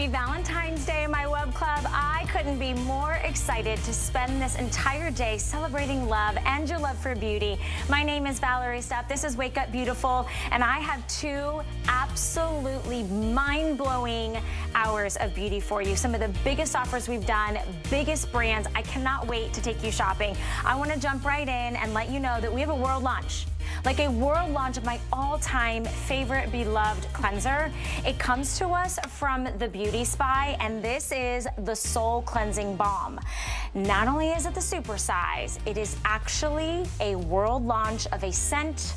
Happy Valentine's Day, in my web club. I couldn't be more excited to spend this entire day celebrating love and your love for beauty. My name is Valerie Stup. This is Wake Up Beautiful, and I have two absolutely mind-blowing hours of beauty for you. Some of the biggest offers we've done, biggest brands. I cannot wait to take you shopping. I want to jump right in and let you know that we have a world launch like a world launch of my all-time favorite beloved cleanser. It comes to us from the Beauty Spy, and this is the Soul Cleansing Balm. Not only is it the super size, it is actually a world launch of a scent,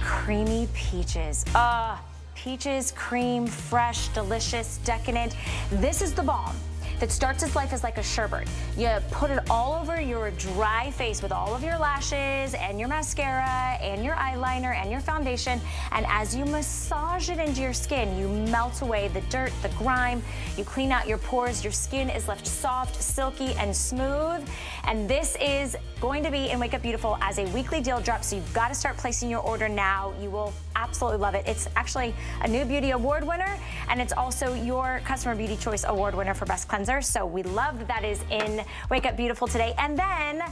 creamy peaches. Uh, peaches, cream, fresh, delicious, decadent. This is the balm that starts its life as like a sherbet. You put it all over your dry face with all of your lashes and your mascara and your eyeliner and your foundation. And as you massage it into your skin, you melt away the dirt, the grime, you clean out your pores, your skin is left soft, silky, and smooth. And this is going to be in Wake Up Beautiful as a weekly deal drop, so you've got to start placing your order now. You will absolutely love it. It's actually a new beauty award winner, and it's also your customer beauty choice award winner for best cleanser. So we love that that is in Wake Up Beautiful today. And then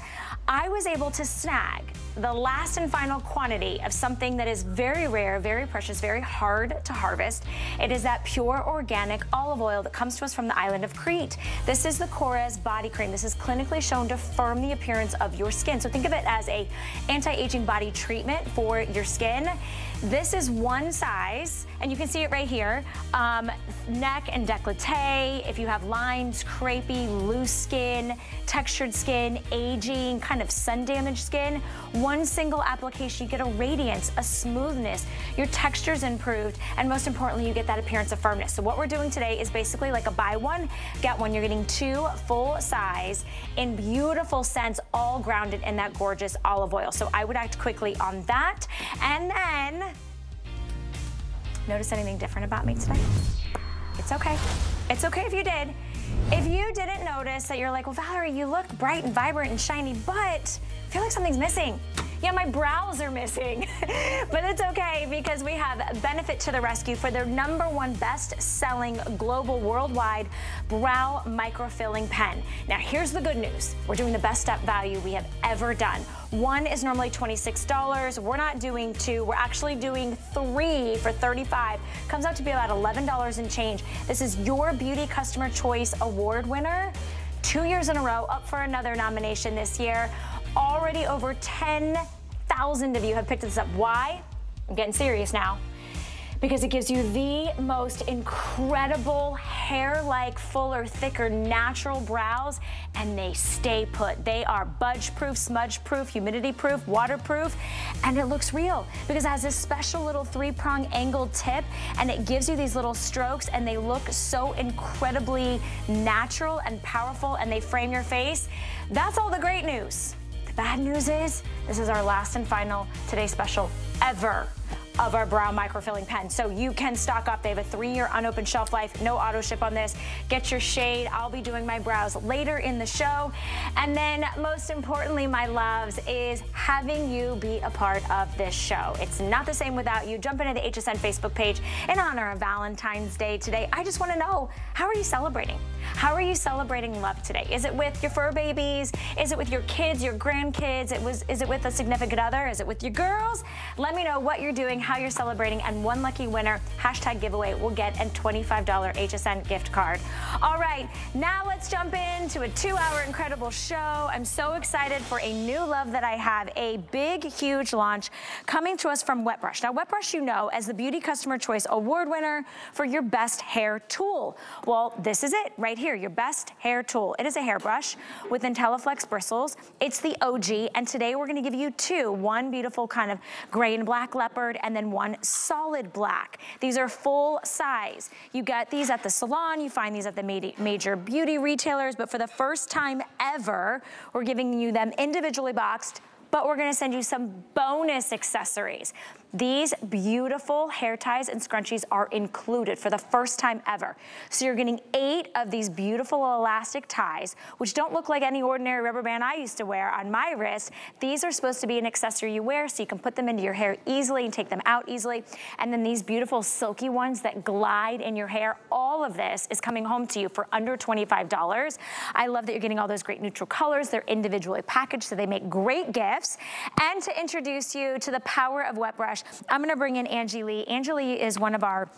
I was able to snag the last and final quantity of something that is very rare, very precious, very hard to harvest. It is that pure organic olive oil that comes to us from the island of Crete. This is the Korres Body Cream. This is clinically shown to firm the appearance of your skin. So think of it as a anti-aging body treatment for your skin. This is one size, and you can see it right here. Um, neck and décolleté, if you have lines, crepey, loose skin, textured skin, aging, kind of sun damaged skin, one single application, you get a radiance, a smoothness, your texture's improved, and most importantly, you get that appearance of firmness. So what we're doing today is basically like a buy one, get one. You're getting two full size in beautiful scents, all grounded in that gorgeous olive oil. So I would act quickly on that. And then Notice anything different about me today? It's okay. It's okay if you did. If you didn't notice that you're like, well, Valerie, you look bright and vibrant and shiny, but feel like something's missing. Yeah, my brows are missing, but it's okay because we have Benefit to the rescue for their number one best-selling global worldwide brow microfilling pen. Now, here's the good news. We're doing the best step value we have ever done. One is normally $26. We're not doing two. We're actually doing three for 35. Comes out to be about $11 and change. This is your Beauty Customer Choice Award winner two years in a row, up for another nomination this year. Already over 10,000 of you have picked this up. Why? I'm getting serious now because it gives you the most incredible hair-like, fuller, thicker, natural brows, and they stay put. They are budge-proof, smudge-proof, humidity-proof, waterproof, and it looks real because it has this special little three-prong angled tip, and it gives you these little strokes, and they look so incredibly natural and powerful, and they frame your face. That's all the great news. Bad news is, this is our last and final Today Special ever of our brow microfilling pen. So you can stock up. They have a three-year unopened shelf life, no auto ship on this. Get your shade. I'll be doing my brows later in the show. And then most importantly, my loves, is having you be a part of this show. It's not the same without you. Jump into the HSN Facebook page in honor of Valentine's Day today. I just want to know, how are you celebrating? How are you celebrating love today? Is it with your fur babies? Is it with your kids, your grandkids? It was, is it with a significant other? Is it with your girls? Let me know what you're doing, how you're celebrating, and one lucky winner, hashtag giveaway, will get a $25 HSN gift card. All right, now let's jump into a two-hour incredible show. I'm so excited for a new love that I have, a big, huge launch coming to us from Wetbrush. Now, Wetbrush, you know, as the Beauty Customer Choice Award winner for your best hair tool. Well, this is it right here, your best hair tool. It is a hairbrush with IntelliFlex bristles. It's the OG, and today we're gonna give you two. One beautiful kind of gray and black leopard, and then one solid black. These are full size. You get these at the salon, you find these at the major beauty retailers, but for the first time ever, we're giving you them individually boxed but we're gonna send you some bonus accessories. These beautiful hair ties and scrunchies are included for the first time ever. So you're getting eight of these beautiful elastic ties, which don't look like any ordinary rubber band I used to wear on my wrist. These are supposed to be an accessory you wear so you can put them into your hair easily and take them out easily. And then these beautiful silky ones that glide in your hair, all of this is coming home to you for under $25. I love that you're getting all those great neutral colors. They're individually packaged so they make great gifts. And to introduce you to the power of Wet Brush, I'm gonna bring in Angie Lee. Angie Lee is one of our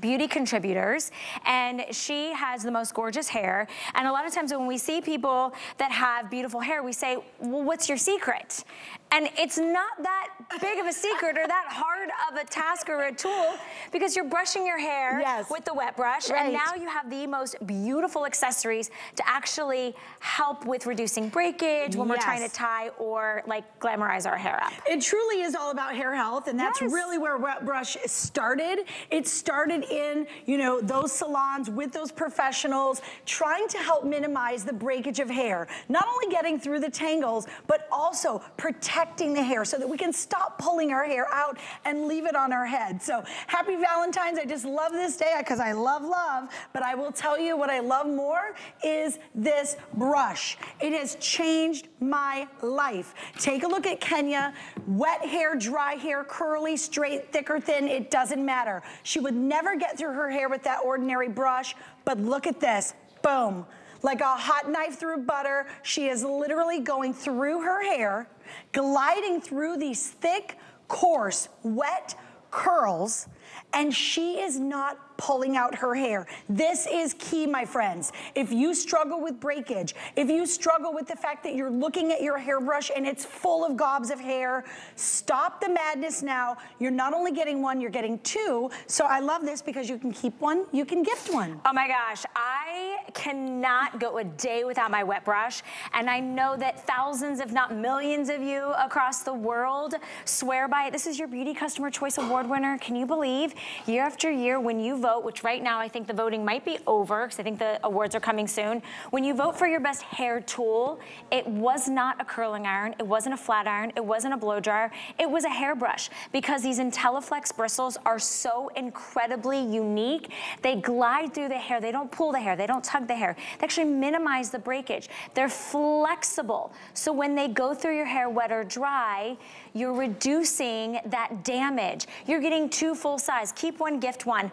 beauty contributors and she has the most gorgeous hair and a lot of times when we see people that have beautiful hair we say well what's your secret and it's not that big of a secret or that hard of a task or a tool because you're brushing your hair yes. with the wet brush right. and now you have the most beautiful accessories to actually help with reducing breakage when yes. we're trying to tie or like glamorize our hair up. It truly is all about hair health and that's yes. really where wet brush started. It started in, you know, those salons with those professionals trying to help minimize the breakage of hair. Not only getting through the tangles, but also protect protecting the hair so that we can stop pulling our hair out and leave it on our head. So happy Valentine's. I just love this day because I love love, but I will tell you what I love more is this brush. It has changed my life. Take a look at Kenya. Wet hair, dry hair, curly, straight, thick or thin, it doesn't matter. She would never get through her hair with that ordinary brush, but look at this, boom like a hot knife through butter. She is literally going through her hair, gliding through these thick, coarse, wet curls, and she is not pulling out her hair. This is key, my friends. If you struggle with breakage, if you struggle with the fact that you're looking at your hairbrush and it's full of gobs of hair, stop the madness now. You're not only getting one, you're getting two. So I love this because you can keep one, you can gift one. Oh my gosh, I cannot go a day without my wet brush. And I know that thousands, if not millions of you across the world swear by it. This is your Beauty Customer Choice Award winner. Can you believe year after year when you vote vote, which right now I think the voting might be over because I think the awards are coming soon. When you vote for your best hair tool, it was not a curling iron, it wasn't a flat iron, it wasn't a blow dryer, it was a hairbrush because these IntelliFlex bristles are so incredibly unique. They glide through the hair, they don't pull the hair, they don't tug the hair. They actually minimize the breakage. They're flexible. So when they go through your hair wet or dry, you're reducing that damage. You're getting two full size. Keep one, gift one.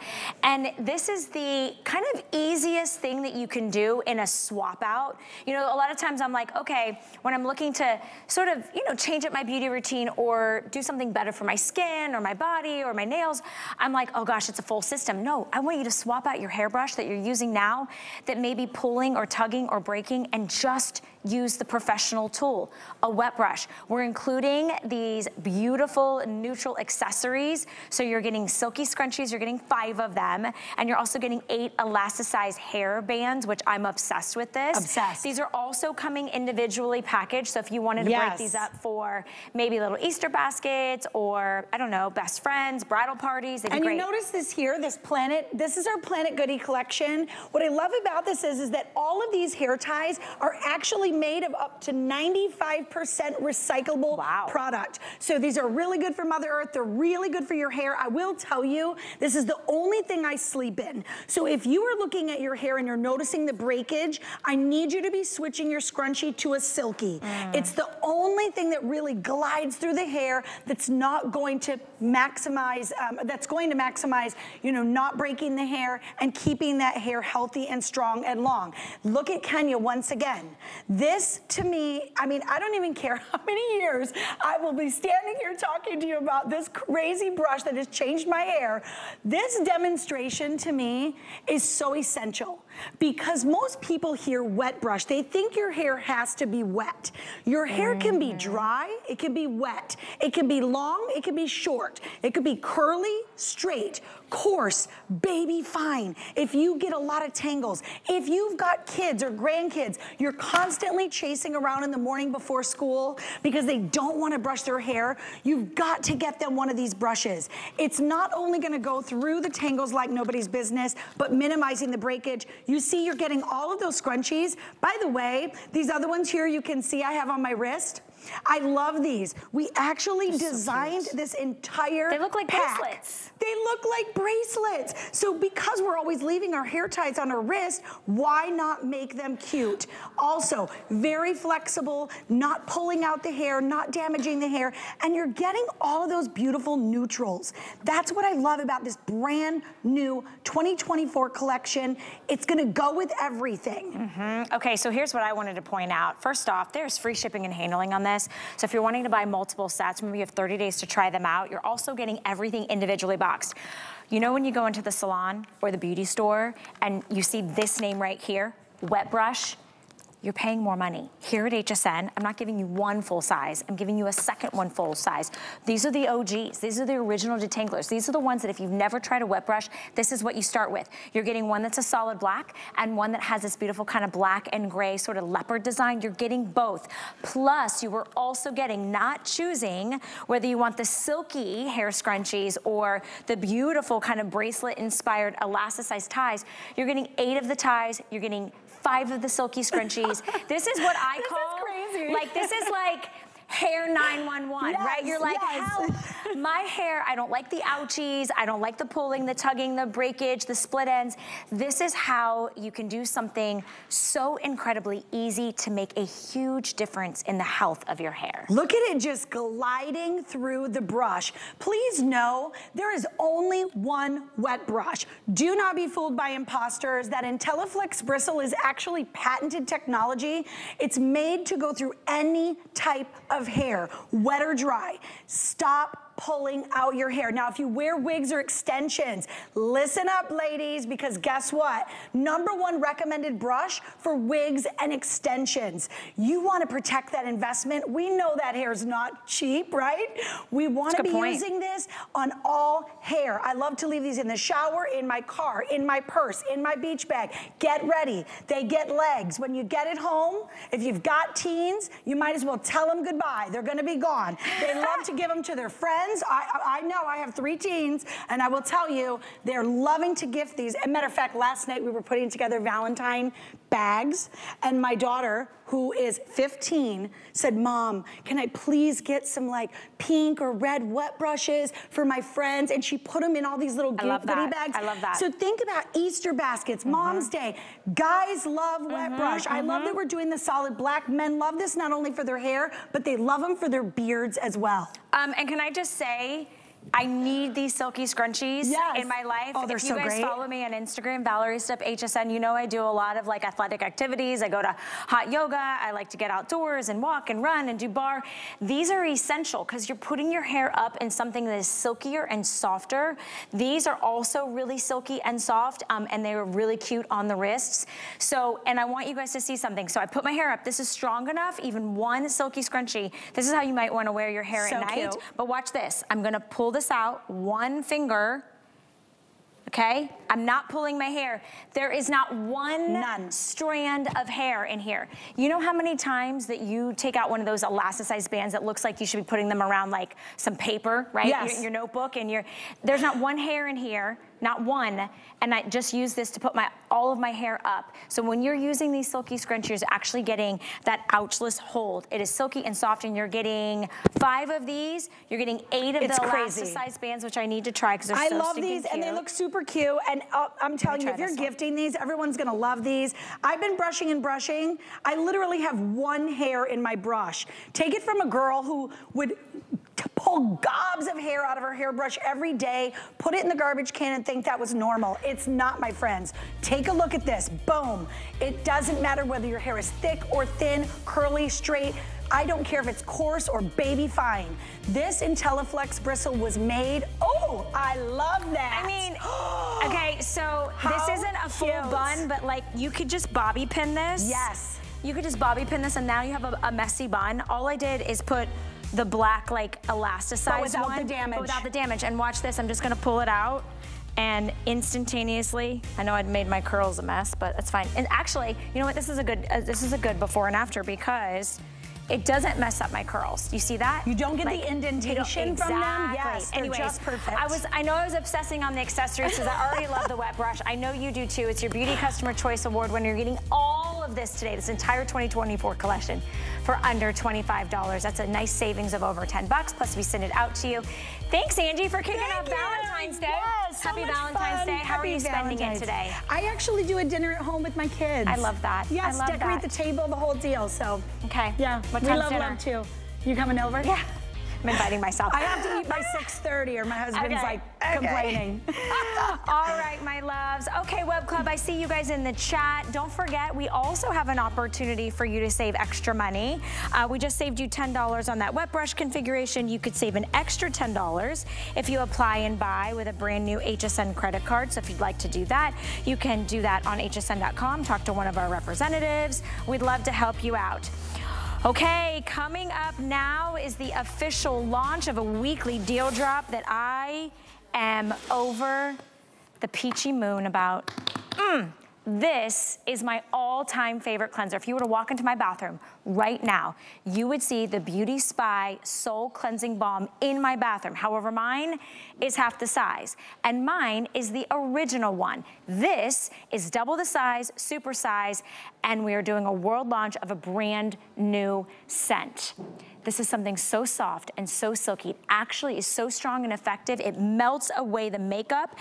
This is the kind of easiest thing that you can do in a swap out. You know, a lot of times I'm like, okay, when I'm looking to sort of, you know, change up my beauty routine or do something better for my skin or my body or my nails, I'm like, oh gosh, it's a full system. No, I want you to swap out your hairbrush that you're using now that may be pulling or tugging or breaking and just use the professional tool, a wet brush. We're including these beautiful neutral accessories. So you're getting silky scrunchies, you're getting five of them, and you're also getting eight elasticized hair bands, which I'm obsessed with this. Obsessed. These are also coming individually packaged. So if you wanted to yes. break these up for maybe little Easter baskets or, I don't know, best friends, bridal parties, And great. you notice this here, this Planet, this is our Planet Goody collection. What I love about this is, is that all of these hair ties are actually actually made of up to 95% recyclable wow. product. So these are really good for Mother Earth. They're really good for your hair. I will tell you, this is the only thing I sleep in. So if you are looking at your hair and you're noticing the breakage, I need you to be switching your scrunchie to a silky. Mm. It's the only thing that really glides through the hair that's not going to maximize, um, that's going to maximize, you know, not breaking the hair and keeping that hair healthy and strong and long. Look at Kenya once again. This to me, I mean, I don't even care how many years I will be standing here talking to you about this crazy brush that has changed my hair. This demonstration to me is so essential because most people hear wet brush. They think your hair has to be wet. Your hair can be mm-hmm. dry, it can be wet. It can be long, it can be short. It could be curly, straight, coarse, baby fine. If you get a lot of tangles, if you've got kids or grandkids, you're constantly chasing around in the morning before school because they don't want to brush their hair, you've got to get them one of these brushes. It's not only going to go through the tangles like nobody's business, but minimizing the breakage. You see you're getting all of those scrunchies. By the way, these other ones here you can see I have on my wrist. I love these. We actually They're designed so this entire They look like pack. bracelets. They look like bracelets. So because we're always leaving our hair ties on our wrist, why not make them cute? Also, very flexible, not pulling out the hair, not damaging the hair, and you're getting all of those beautiful neutrals. That's what I love about this brand new 2024 collection. It's gonna go with everything. Mm -hmm. Okay, so here's what I wanted to point out. First off, there's free shipping and handling on this. So if you're wanting to buy multiple sets, remember you have 30 days to try them out. You're also getting everything individually boxed. You know when you go into the salon or the beauty store and you see this name right here, wet brush, you're paying more money. Here at HSN, I'm not giving you one full size, I'm giving you a second one full size. These are the OGs, these are the original detanglers. These are the ones that if you've never tried a wet brush, this is what you start with. You're getting one that's a solid black and one that has this beautiful kind of black and gray sort of leopard design. You're getting both. Plus, you are also getting, not choosing whether you want the silky hair scrunchies or the beautiful kind of bracelet inspired elasticized ties. You're getting eight of the ties, you're getting five of the silky scrunchies. this is what I call, like this is like hair 911, yes, right? You're like, yes. my hair, I don't like the ouchies, I don't like the pulling, the tugging, the breakage, the split ends. This is how you can do something so incredibly easy to make a huge difference in the health of your hair. Look at it just gliding through the brush. Please know there is only one wet brush. Do not be fooled by imposters. That IntelliFlex bristle is actually patented technology. It's made to go through any type of of hair, wet or dry, stop pulling out your hair. Now, if you wear wigs or extensions, listen up, ladies, because guess what? Number one recommended brush for wigs and extensions. You want to protect that investment. We know that hair is not cheap, right? We want to be point. using this on all hair. I love to leave these in the shower, in my car, in my purse, in my beach bag. Get ready. They get legs. When you get it home, if you've got teens, you might as well tell them goodbye. They're going to be gone. They love to give them to their friends friends, I, I know I have three teens, and I will tell you, they're loving to gift these. As a matter of fact, last night we were putting together Valentine bags, and my daughter, who is 15, said, Mom, can I please get some like pink or red wet brushes for my friends? And she put them in all these little goodie bags. I love that. So think about Easter baskets, mm -hmm. Mom's Day. Guys love wet mm -hmm, brush. Mm -hmm. I love that mm-hmm. we're doing the solid black. Men love this not only for their hair, but they love them for their beards as well. Um, and can I just say, I need these silky scrunchies yes. in my life. Oh, they're if you so guys great. follow me on Instagram, Valerie Stup HSN, you know I do a lot of like athletic activities. I go to hot yoga. I like to get outdoors and walk and run and do bar. These are essential because you're putting your hair up in something that is silkier and softer. These are also really silky and soft um, and they're really cute on the wrists. So, and I want you guys to see something. So I put my hair up. This is strong enough, even one silky scrunchie. This is how you might want to wear your hair so at night. Cute. But watch this. I'm going to pull this out, one finger, okay? I'm not pulling my hair. There is not one None. strand of hair in here. You know how many times that you take out one of those elasticized bands that looks like you should be putting them around like some paper, right? Yes. Your, your notebook and your, there's not one hair in here not one, and I just use this to put my all of my hair up. So when you're using these silky scrunchies, you're actually getting that ouchless hold. It is silky and soft, and you're getting five of these. You're getting eight of it's the crazy. elasticized bands, which I need to try because they're I so love these, cute. and they look super cute. And uh, I'm telling you, if you're gifting one. these, everyone's gonna love these. I've been brushing and brushing. I literally have one hair in my brush. Take it from a girl who would pull gobs of hair out of her hairbrush every day, put it in the garbage can and think that was normal. It's not, my friends. Take a look at this. Boom. It doesn't matter whether your hair is thick or thin, curly, straight. I don't care if it's coarse or baby fine. This IntelliFlex bristle was made. Oh, I love that. I mean, okay, so How this isn't a full cute. bun, but like you could just bobby pin this. Yes. You could just bobby pin this and now you have a, a messy bun. All I did is put the black like elasticized but without one, the damage. But without the damage. And watch this, I'm just gonna pull it out and instantaneously, I know I'd made my curls a mess, but it's fine. And actually, you know what, this is a good, uh, this is a good before and after because it doesn't mess up my curls. You see that? You don't get like, the indentation exactly. from them? Yes, Anyways, just perfect. I was, I know I was obsessing on the accessories because I already love the wet brush. I know you do too. It's your Beauty Customer Choice Award when you're getting all of of this today, this entire 2024 collection for under $25. That's a nice savings of over 10 bucks. Plus we send it out to you. Thanks, Angie, for kicking Thank off you. Valentine's Day. Yes, Happy so much Valentine's fun. Day. How Happy are you spending it today? I actually do a dinner at home with my kids. I love that. Yes, I love decorate that. the table, the whole deal. So Okay. yeah, What we love dinner? love too. You coming over? Yeah. I'm inviting myself. I have to eat by 6:30, or my husband's Okay. like Okay. complaining. All right, my loves. Okay, Web Club, I see you guys in the chat. Don't forget, we also have an opportunity for you to save extra money. Uh, we just saved you $10 on that wet brush configuration. You could save an extra $10 if you apply and buy with a brand new HSN credit card. So if you'd like to do that, you can do that on hsn.com. Talk to one of our representatives. We'd love to help you out. Okay, coming up now is the official launch of a weekly deal drop that I am over the peachy moon about. Mm, this is my all-time favorite cleanser. If you were to walk into my bathroom right now, you would see the Beauty Spy Soul Cleansing Balm in my bathroom. However, mine is half the size, and mine is the original one. This is double the size, super size, and we are doing a world launch of a brand new scent. This is something so soft and so silky. It actually is so strong and effective. It melts away the makeup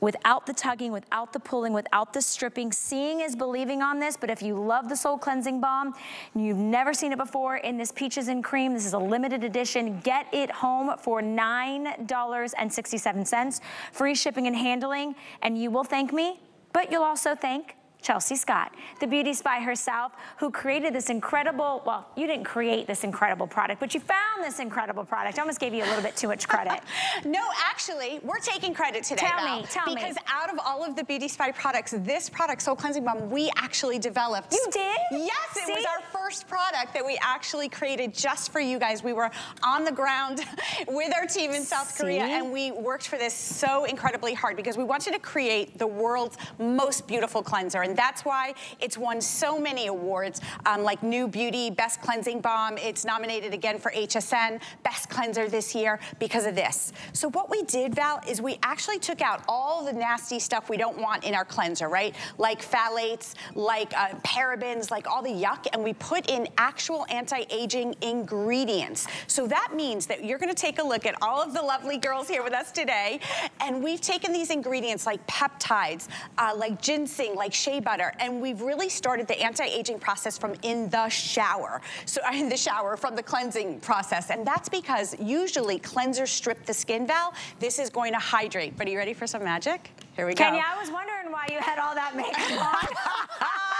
without the tugging, without the pulling, without the stripping. Seeing is believing on this, but if you love the Soul Cleansing Balm and you've never seen it before in this Peaches and Cream, this is a limited edition. Get it home for $9.67. Free shipping and handling, and you will thank me, but you'll also thank Chelsea Scott, the beauty spy herself, who created this incredible, well, you didn't create this incredible product, but you found this incredible product. I almost gave you a little bit too much credit. no, actually, we're taking credit today, Tell Val, me, tell me. because out of all of the Beauty Spy products, this product, Soul Cleansing Balm, we actually developed. You did? Yes, it was our first product that we actually created just for you guys. We were on the ground with our team in South See? Korea, and we worked for this so incredibly hard because we wanted to create the world's most beautiful cleanser, and that's why it's won so many awards, um, like New Beauty, Best Cleansing Balm. It's nominated again for HSN, Best Cleanser this year because of this. So what we did, Val, is we actually took out all the nasty stuff we don't want in our cleanser, right? Like phthalates, like uh, parabens, like all the yuck, and we put in actual anti-aging ingredients. So that means that you're gonna take a look at all of the lovely girls here with us today, and we've taken these ingredients like peptides, uh, like ginseng, like shea butter, and we've really started the anti-aging process from in the shower. So in the shower, from the cleansing process. And that's because usually cleansers strip the skin, Val. This is going to hydrate. But are you ready for some magic? Here we go. Kenya, I was wondering why you had all that makeup on.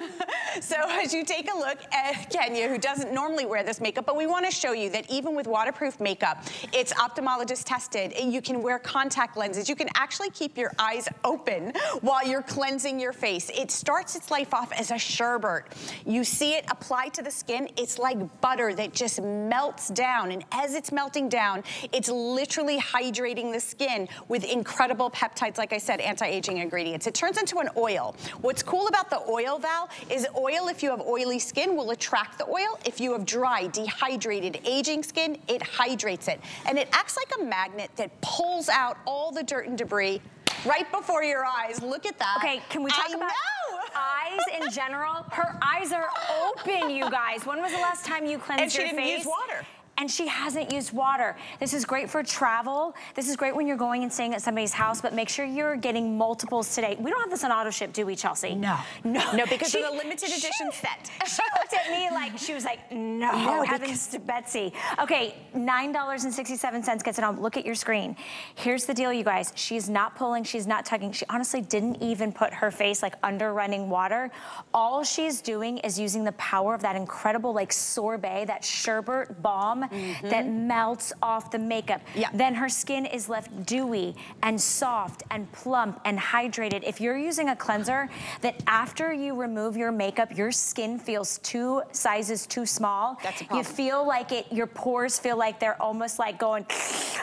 So as you take a look at Kenya, who doesn't normally wear this makeup, but we want to show you that even with waterproof makeup, it's ophthalmologist tested. You can wear contact lenses. You can actually keep your eyes open while you're cleansing your face. It starts its life off as a sherbet. You see it applied to the skin. It's like butter that just melts down. And as it's melting down, it's literally hydrating the skin with incredible peptides, like I said, anti-aging ingredients. It turns into an oil. What's cool about the oil, Val, is oil, if you have oily skin, will attract the oil. If you have dry, dehydrated, aging skin, it hydrates it. And it acts like a magnet that pulls out all the dirt and debris right before your eyes. Look at that. Okay, can we talk I about know. eyes in general? Her eyes are open, you guys. When was the last time you cleansed your face? And she didn't face? use water. And she hasn't used water. This is great for travel. This is great when you're going and staying at somebody's house, but make sure you're getting multiples today. We don't have this on auto ship, do we, Chelsea? No. No. No, because She- of the limited edition she- set. She looked at me like, she was like, no, No, heavens to Betsy. Okay, $9.67 gets it on. Look at your screen. Here's the deal, you guys. She's not pulling, she's not tugging. She honestly didn't even put her face like under running water. All she's doing is using the power of that incredible like sorbet, that sherbet balm that mm-hmm. melts off the makeup. Yeah. Then her skin is left dewy and soft and plump and hydrated. If you're using a cleanser that after you remove your makeup, your skin feels two sizes too small. That's a problem. You feel like it, your pores feel like they're almost like going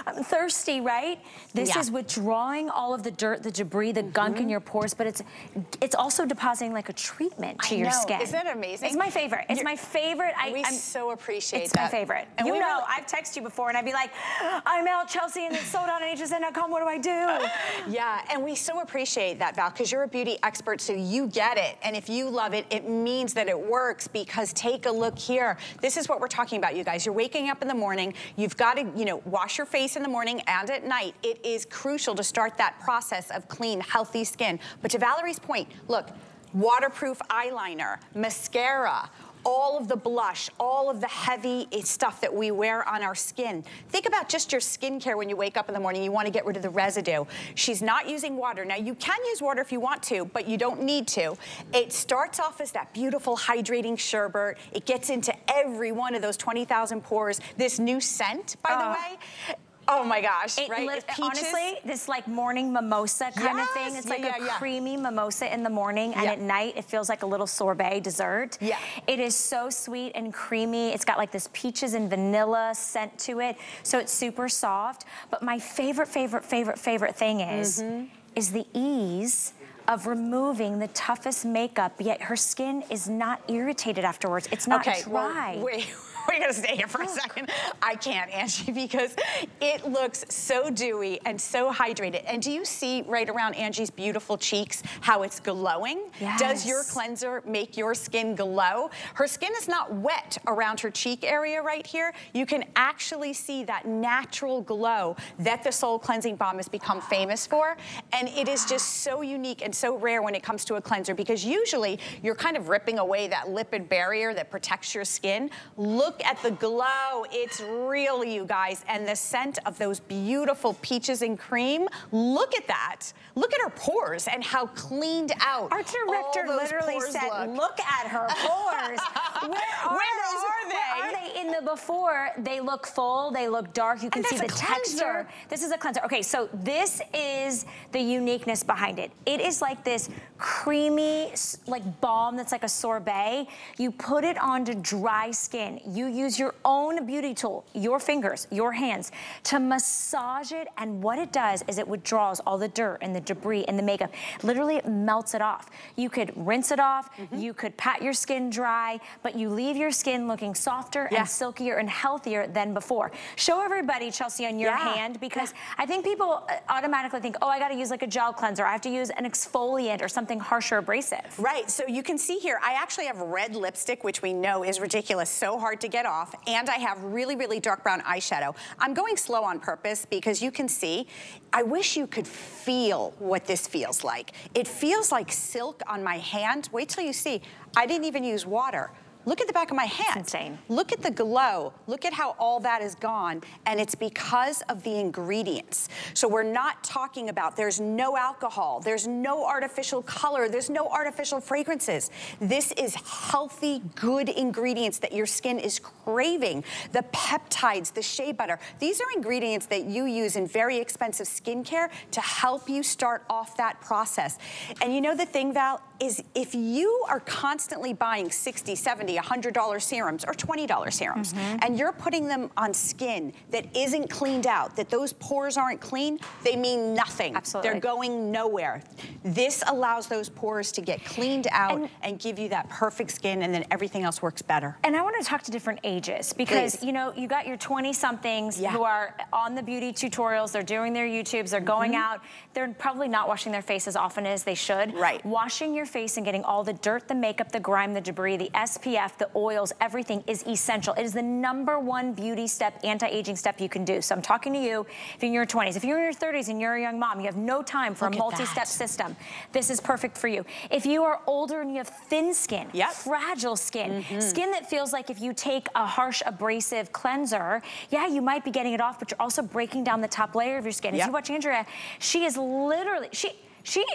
I'm thirsty, right? This Yeah. is withdrawing all of the dirt, the debris, the gunk in mm-hmm. your pores, but it's it's also depositing like a treatment to I your know. skin. Isn't that amazing? It's my favorite. It's You're- my favorite. I, we I'm, so appreciate it's that. my favorite. And you know, really- I've texted you before and I'd be like, I'm out Chelsea and it's sold out on hsn.com. What do I do? Yeah, and we so appreciate that, Val, because you're a beauty expert, so you get it. And if you love it, it means that it works because take a look here. This is what we're talking about, you guys. You're waking up in the morning. You've got to, you know, wash your face in the morning and at night. It is crucial to start that process of clean, healthy skin. But to Valerie's point, look, waterproof eyeliner, mascara, all of the blush, all of the heavy stuff that we wear on our skin. Think about just your skincare when you wake up in the morning. You want to get rid of the residue. She's not using water. Now, you can use water if you want to, but you don't need to. It starts off as that beautiful hydrating sherbet. It gets into every one of those 20,000 pores. This new scent, by Oh. the uh. way, oh my gosh, It right? peaches. honestly, this like morning mimosa kind of thing. It's yeah, like yeah, a yeah. creamy mimosa in the morning, and at night it feels like a little sorbet dessert. Yeah. It is so sweet and creamy. It's got like this peaches and vanilla scent to it, so it's super soft. But my favorite, favorite, favorite, favorite thing is, Mm-hmm. is the ease of removing the toughest makeup, yet her skin is not irritated afterwards. It's not okay, well, dry. wait, we're gonna stay here for a second. I can't, Angie, because it looks so dewy and so hydrated. And do you see right around Angie's beautiful cheeks how it's glowing? Yes. Does your cleanser make your skin glow? Her skin is not wet around her cheek area right here. You can actually see that natural glow that the Soul Cleansing Balm has become famous for. And it is just so unique and so rare when it comes to a cleanser because usually you're kind of ripping away that lipid barrier that protects your skin. Look at the glow. It's real, you guys. And the scent of those beautiful peaches and cream. Look at that. Look at her pores and how cleaned out Our director literally said, look. look at her pores. Where are, Where those- are Where are they? they in the before? They look full, they look dark. You can see the that's a cleanser. texture. This is a cleanser. Okay, so this is the uniqueness behind it. It is like this creamy, like balm that's like a sorbet. You put it onto dry skin. You use your own beauty tool, your fingers, your hands, to massage it. And what it does is it withdraws all the dirt and the debris and the makeup. Literally, it melts it off. You could rinse it off. Mm-hmm. You could pat your skin dry, but you leave your skin looking softer Yeah. and silkier and healthier than before. Show everybody, Chelsea, on your Yeah. hand because I think people uh, automatically think, oh, I got to use like a gel cleanser. I have to use an exfoliant or something harsh or abrasive. Right, so you can see here, I actually have red lipstick, which we know is ridiculous, so hard to get off, and I have really, really dark brown eyeshadow. I'm going slow on purpose because you can see, I wish you could feel what this feels like. It feels like silk on my hand. Wait till you see, I didn't even use water. Look at the back of my hand. insane. Look at the glow. Look at how all that is gone. And it's because of the ingredients. So we're not talking about there's no alcohol, there's no artificial color, there's no artificial fragrances. This is healthy, good ingredients that your skin is craving. The peptides, the shea butter, these are ingredients that you use in very expensive skincare to help you start off that process. And you know the thing, Val, is if you are constantly buying 60, 70, $100 serums or $20 serums, Mm-hmm. and you're putting them on skin that isn't cleaned out, that those pores aren't clean, they mean nothing. Absolutely. They're going nowhere. This allows those pores to get cleaned out And- and, give you that perfect skin, and then everything else works better. And I want to talk to different ages because, Please. you know, you got your 20 somethings Yeah. who are on the beauty tutorials, they're doing their YouTubes, they're going out, they're probably not washing their face as often as they should. Right. Washing your face and getting all the dirt, the makeup, the grime, the debris, the SPF, the oils, everything is essential. It is the number one beauty step, anti-aging step you can do. So I'm talking to you if you're in your 20s. If you're in your 30s and you're a young mom, you have no time for Look a multi-step system. This is perfect for you. If you are older and you have thin skin, Yep. fragile skin, mm-hmm. skin that feels like if you take a harsh abrasive cleanser, yeah, you might be getting it off, but you're also breaking down the top layer of your skin. As you watch Andrea, she is literally, she, she,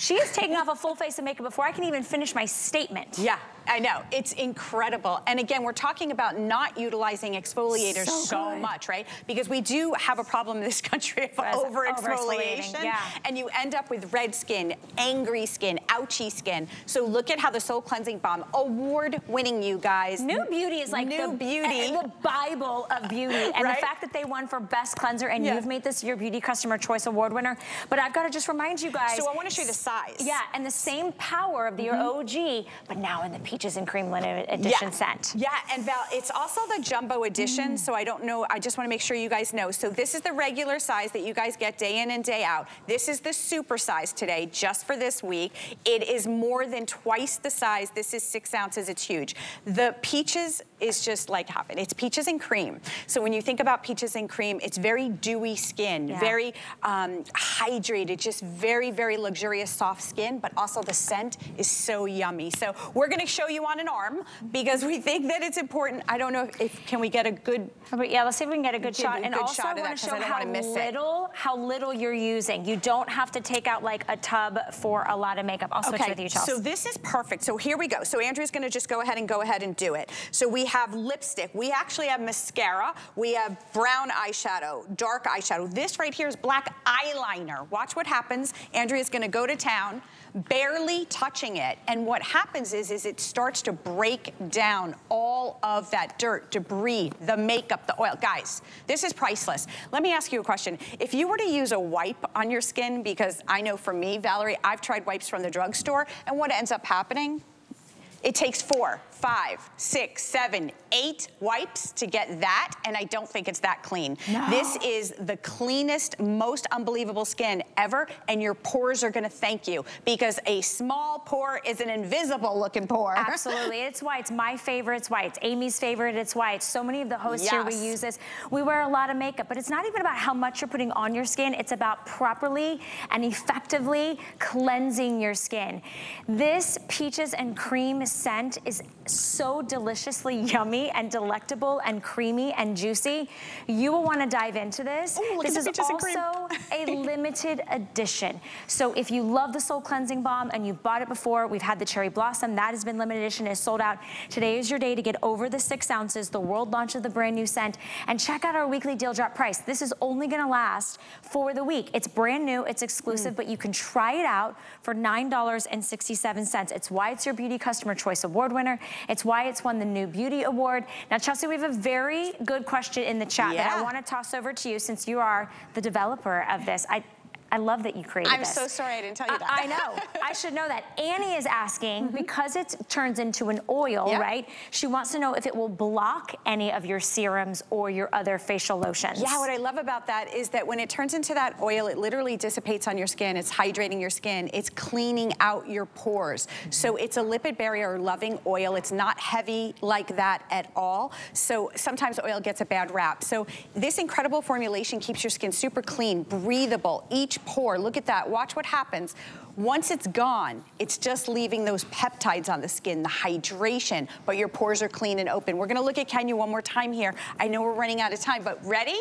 she is taking off a full face of makeup before I can even finish my statement. Yeah, I know. It's incredible. And again, we're talking about not utilizing exfoliators so, so much, right? Because we do have a problem in this country of over exfoliation. Yeah. And you end up with red skin, angry skin, ouchy skin. So look at how the Soul Cleansing Balm, award winning you guys. New Beauty is like New the, beauty. Eh, the Bible of beauty. And right? the fact that they won for best cleanser and yeah. you've made this your Beauty Customer Choice Award winner. But I've got to just remind you guys. So I want to show you the size. Yeah, and the same power of the mm -hmm. OG, but now in the peaches and cream limited edition yeah. scent. Yeah, and Val, it's also the jumbo edition, mm. so I don't know, I just want to make sure you guys know. So this is the regular size that you guys get day in and day out. This is the super size today, just for this week. It is more than twice the size. This is six ounces, it's huge. The peaches is just like happen. It's peaches and cream. So when you think about peaches and cream, it's very dewy skin, yeah. very um, hydrated, just very, very luxurious soft skin, but also the scent is so yummy. So we're gonna show you on an arm because we think that it's important. I don't know if, if can we get a good... Yeah, let's see if we can get a good shot. A and also I wanna show how little, it. how little you're using. You don't have to take out like a tub for a lot of makeup. I'll switch okay. with you, Chelsea. So this is perfect. So here we go. So Andrew's gonna just go ahead and go ahead and do it. So we have lipstick. We actually have mascara. We have brown eyeshadow, dark eyeshadow. This right here is black eyeliner. Watch what happens. Andrea's gonna go to town barely touching it. And what happens is, is it starts to break down all of that dirt, debris, the makeup, the oil. Guys, this is priceless. Let me ask you a question. If you were to use a wipe on your skin, because I know for me, Valerie, I've tried wipes from the drugstore, and what ends up happening? It takes four, five, six, seven, eight wipes to get that, and I don't think it's that clean. No. This is the cleanest, most unbelievable skin ever, and your pores are gonna thank you because a small pore is an invisible looking pore. Absolutely, it's why it's my favorite, it's why it's Amy's favorite, it's why it's so many of the hosts yes. here, we use this. We wear a lot of makeup, but it's not even about how much you're putting on your skin, it's about properly and effectively cleansing your skin. This peaches and cream scent is so deliciously yummy and delectable and creamy and juicy. You will wanna dive into this. Ooh, this is also a limited edition. So if you love the Soul Cleansing Balm and you bought it before, we've had the Cherry Blossom, that has been limited edition, is sold out. Today is your day to get over the six ounces, the world launch of the brand new scent, and check out our weekly deal drop price. This is only gonna last for the week. It's brand new, it's exclusive, mm. but you can try it out for $9.67. It's why it's your Beauty Customer Choice Award winner. It's why it's won the New Beauty Award. Now, Chelsea, we have a very good question in the chat yeah. that I want to toss over to you since you are the developer of this. I, I love that you created I'm this. so sorry I didn't tell you that. I, I know. I should know that. Annie is asking, mm -hmm. because it turns into an oil, yep. right? She wants to know if it will block any of your serums or your other facial lotions. Yeah, what I love about that is that when it turns into that oil, it literally dissipates on your skin. It's hydrating your skin. It's cleaning out your pores. Mm -hmm. So it's a lipid barrier loving oil. It's not heavy like that at all. So sometimes oil gets a bad rap. So this incredible formulation keeps your skin super clean, breathable. Each Look at that. Watch what happens. Once it's gone, it's just leaving those peptides on the skin, the hydration, but your pores are clean and open. We're gonna look at Kenya one more time here. I know we're running out of time, but ready?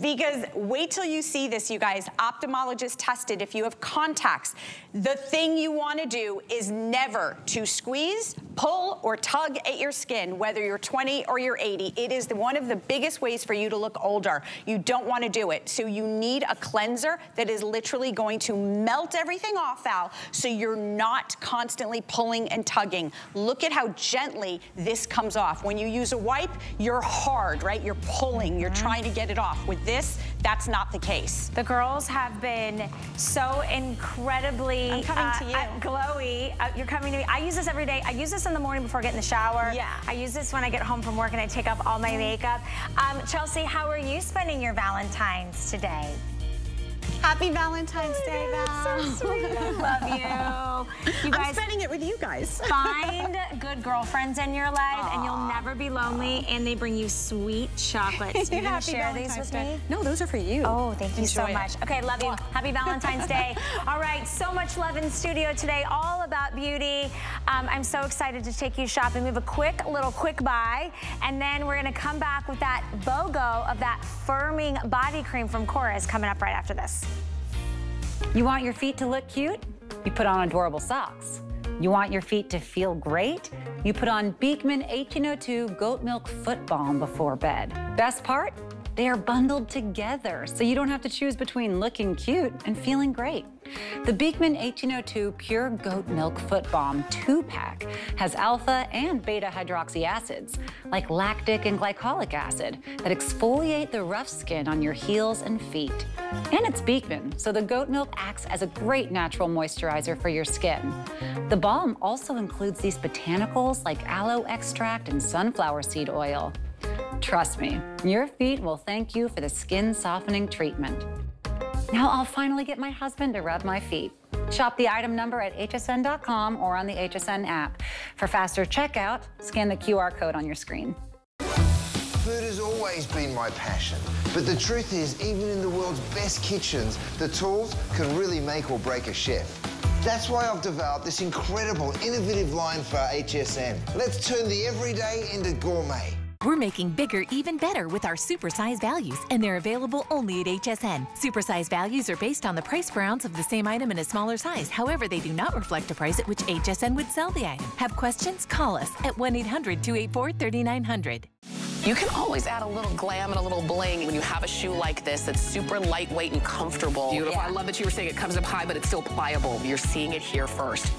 Because wait till you see this, you guys. Ophthalmologist tested, if you have contacts, the thing you wanna do is never to squeeze, pull, or tug at your skin, whether you're 20 or you're 80. It is the, one of the biggest ways for you to look older. You don't wanna do it. So you need a cleanser that is literally going to melt everything off Al, so you're not constantly pulling and tugging. Look at how gently this comes off. When you use a wipe, you're hard, right? You're pulling, you're mm -hmm. trying to get it off. With this, that's not the case. The girls have been so incredibly I'm coming uh, to you. glowy. Uh, you're coming to me. I use this every day. I use this in the morning before I get in the shower. Yeah. I use this when I get home from work and I take off all my mm-hmm. makeup. Um, Chelsea, how are you spending your Valentine's today? Happy Valentine's oh, Day, Val. So sweet. I love you. you guys I'm spending it with you guys. find good girlfriends in your life Aww. and you'll never be lonely and they bring you sweet chocolates. You gonna share Valentine's these with Day. me? No, those are for you. Oh, thank you Enjoy so much. It. Okay, love you. Happy Valentine's Day. All right, so much love in studio today, all about beauty. Um, I'm so excited to take you shopping. We have a quick, little quick buy, and then we're gonna come back with that BOGO of that firming body cream from Korres coming up right after this. You want your feet to look cute? You put on adorable socks. You want your feet to feel great? You put on Beekman 1802 Goat Milk Foot Balm before bed. Best part? They are bundled together, so you don't have to choose between looking cute and feeling great. The Beekman 1802 Pure Goat Milk Foot Balm 2-pack has alpha and beta hydroxy acids, like lactic and glycolic acid, that exfoliate the rough skin on your heels and feet. And it's Beekman, so the goat milk acts as a great natural moisturizer for your skin. The balm also includes these botanicals like aloe extract and sunflower seed oil. Trust me, your feet will thank you for the skin softening treatment. Now I'll finally get my husband to rub my feet. Shop the item number at hsn.com or on the HSN app. For faster checkout, scan the QR code on your screen. Food has always been my passion, but the truth is, even in the world's best kitchens, the tools can really make or break a chef. That's why I've developed this incredible, innovative line for HSN. Let's turn the everyday into gourmet. We're making bigger even better with our supersize values, and they're available only at HSN. Supersize values are based on the price per ounce of the same item in a smaller size. However, they do not reflect a price at which HSN would sell the item. Have questions? Call us at 1 800 284 3900. You can always add a little glam and a little bling when you have a shoe like this that's super lightweight and comfortable. Beautiful. Yeah. I love that you were saying it comes up high, but it's still pliable. You're seeing it here first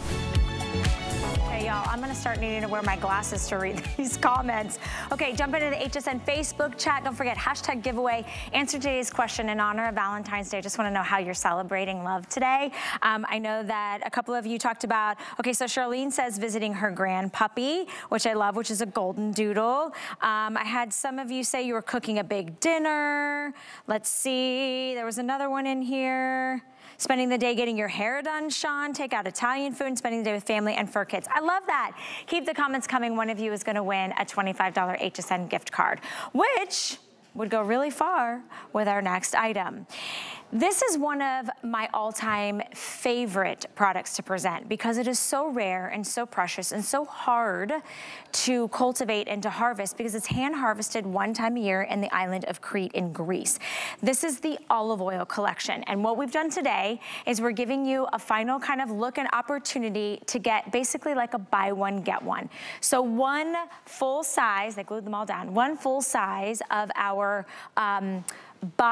y'all. I'm gonna start needing to wear my glasses to read these comments. Okay, jump into the HSN Facebook chat. Don't forget, hashtag giveaway. Answer today's question in honor of Valentine's Day. I just wanna know how you're celebrating love today. Um, I know that a couple of you talked about, okay, so Charlene says visiting her grand puppy, which I love, which is a golden doodle. Um, I had some of you say you were cooking a big dinner. Let's see, there was another one in here. Spending the day getting your hair done, Sean. Take out Italian food and spending the day with family and fur kids. I love that. Keep the comments coming. One of you is gonna win a $25 HSN gift card, which would go really far with our next item. This is one of my all-time favorite products to present because it is so rare and so precious and so hard to cultivate and to harvest because it's hand harvested one time a year in the island of Crete in Greece. This is the olive oil collection. And what we've done today is we're giving you a final kind of look and opportunity to get basically like a buy one, get one. So one full size, they glued them all down, one full size of our um,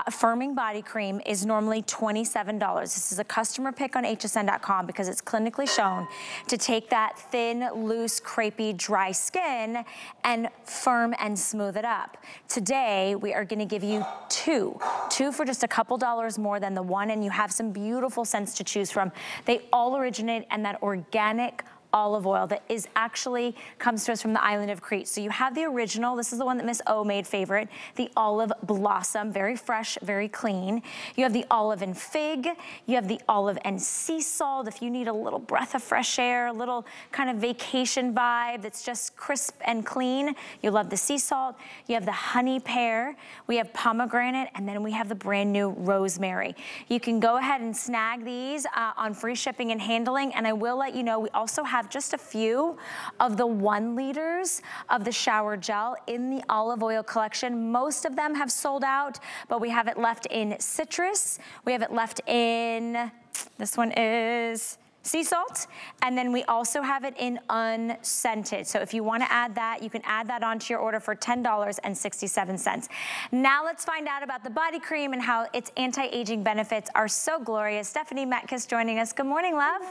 firming body cream is normally $27. This is a customer pick on hsn.com because it's clinically shown to take that thin, loose, crepey, dry skin and firm and smooth it up. Today, we are gonna give you two. Two for just a couple dollars more than the one, and you have some beautiful scents to choose from. They all originate in that organic olive oil that is actually comes to us from the island of Crete. So you have the original. This is the one that Miss O made favorite, the olive blossom, very fresh, very clean. You have the olive and fig. You have the olive and sea salt. If you need a little breath of fresh air, a little kind of vacation vibe that's just crisp and clean, you love the sea salt. You have the honey pear. We have pomegranate, and then we have the brand new rosemary. You can go ahead and snag these uh, on free shipping and handling, and I will let you know we also have have just a few of the one liters of the shower gel in the olive oil collection. Most of them have sold out, but we have it left in citrus. We have it left in, this one is, sea salt. And then we also have it in unscented. So if you wanna add that, you can add that onto your order for $10.67. Now let's find out about the body cream and how its anti-aging benefits are so glorious. Stephanie Metkus joining us. Good morning, love.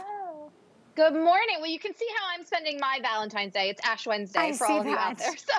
Good morning. Well, you can see how I'm spending my Valentine's Day. It's Ash Wednesday I for all of that. you out there. So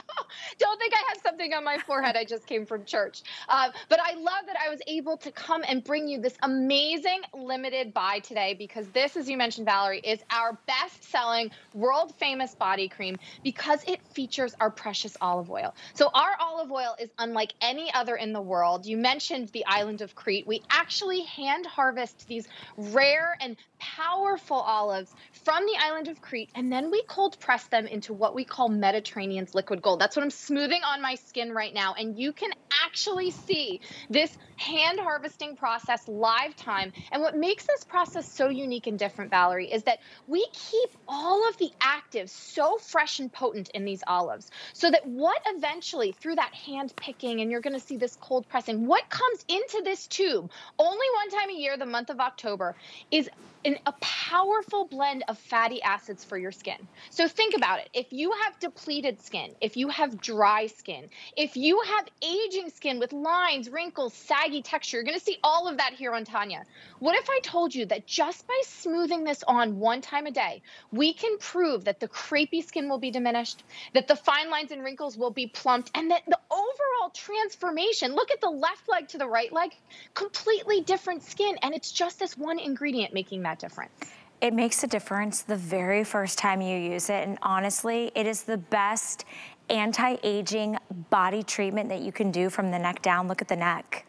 don't think I have something on my forehead. I just came from church. Uh, but I love that I was able to come and bring you this amazing limited buy today because this, as you mentioned, Valerie, is our best selling world famous body cream because it features our precious olive oil. So our olive oil is unlike any other in the world. You mentioned the island of Crete. We actually hand harvest these rare and powerful olives from the island of Crete, and then we cold press them into what we call Mediterranean's liquid gold. That's what I'm smoothing on my skin right now. And you can actually see this hand harvesting process live time. And what makes this process so unique and different, Valerie, is that we keep all of the actives so fresh and potent in these olives so that what eventually through that hand picking and you're going to see this cold pressing, what comes into this tube only one time a year, the month of October, is an, a powerful blend of fatty acids for your skin. So think about it. If you have depleted skin, if you have dry skin, if you have aging skin with lines, wrinkles, saggy texture, you're going to see all of that here on Tanya. What if I told you that just by smoothing this on one time a day, we can prove that the crepey skin will be diminished, that the fine lines and wrinkles will be plumped, and that the overall transformation, look at the left leg to the right leg, completely different skin. And it's just this one ingredient making that difference. It makes a difference the very first time you use it. And honestly, it is the best anti-aging body treatment that you can do from the neck down. Look at the neck.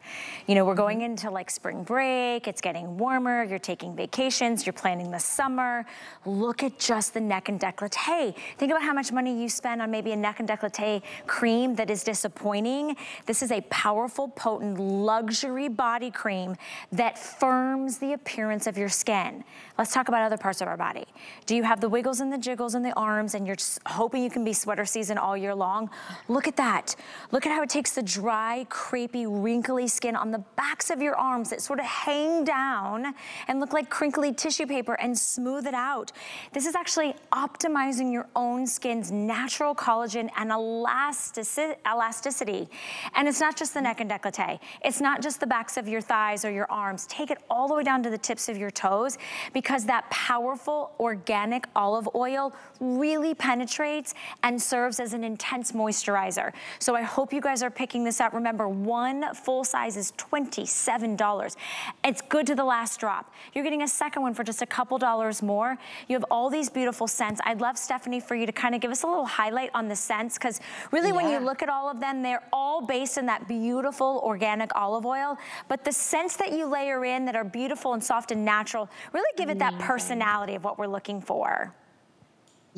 You know, we're mm-hmm. going into like spring break, it's getting warmer, you're taking vacations, you're planning the summer. Look at just the neck and décolleté. Think about how much money you spend on maybe a neck and décolleté cream that is disappointing. This is a powerful, potent, luxury body cream that firms the appearance of your skin. Let's talk about other parts of our body. Do you have the wiggles and the jiggles in the arms and you're hoping you can be sweater season all year long? Look at that. Look at how it takes the dry, crepey, wrinkly skin on the backs of your arms that sort of hang down and look like crinkly tissue paper and smooth it out. This is actually optimizing your own skin's natural collagen and elasticity. And it's not just the neck and decollete. It's not just the backs of your thighs or your arms. Take it all the way down to the tips of your toes because that powerful organic olive oil really penetrates and serves as an intense moisturizer. So I hope you guys are picking this up. Remember, one full size is $27. It's good to the last drop. You're getting a second one for just a couple dollars more. You have all these beautiful scents. I'd love, Stephanie, for you to kind of give us a little highlight on the scents because really yeah. when you look at all of them, they're all based in that beautiful organic olive oil. But the scents that you layer in that are beautiful and soft and natural really give it that mm. personality of what we're looking for.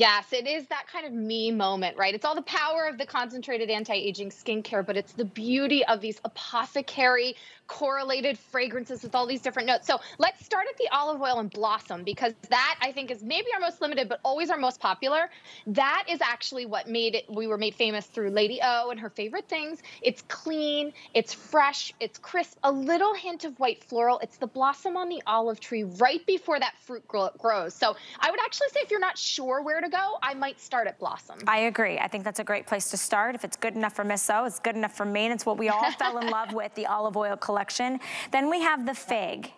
Yes, it is that kind of me moment, right? It's all the power of the concentrated anti-aging skincare, but it's the beauty of these apothecary correlated fragrances with all these different notes. So let's start at the olive oil and blossom because that I think is maybe our most limited, but always our most popular. That is actually what made it, we were made famous through Lady O and her favorite things. It's clean, it's fresh, it's crisp, a little hint of white floral. It's the blossom on the olive tree right before that fruit grows. So I would actually say if you're not sure where to go, I might start at blossom. I agree. I think that's a great place to start. If it's good enough for Miss O, it's good enough for me. And it's what we all fell in love with, the olive oil collection. Then we have the fig.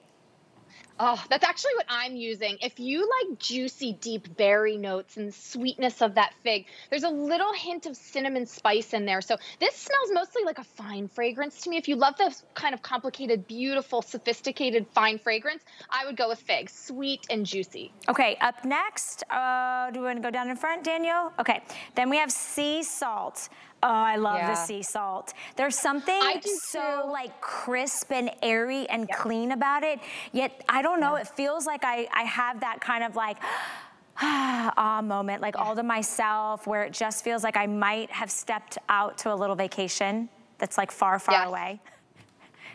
Oh, that's actually what I'm using. If you like juicy, deep berry notes and sweetness of that fig, there's a little hint of cinnamon spice in there. So this smells mostly like a fine fragrance to me. If you love the kind of complicated, beautiful, sophisticated, fine fragrance, I would go with fig, sweet and juicy. Okay, up next, uh, do we want to go down in front, Danielle? Okay, then we have sea salt. Oh, I love yeah. the sea salt. There's something so too. like crisp and airy and yep. clean about it. Yet, I don't know, yeah. it feels like I, I have that kind of like, ah moment, like yeah. all to myself, where it just feels like I might have stepped out to a little vacation that's like far, far away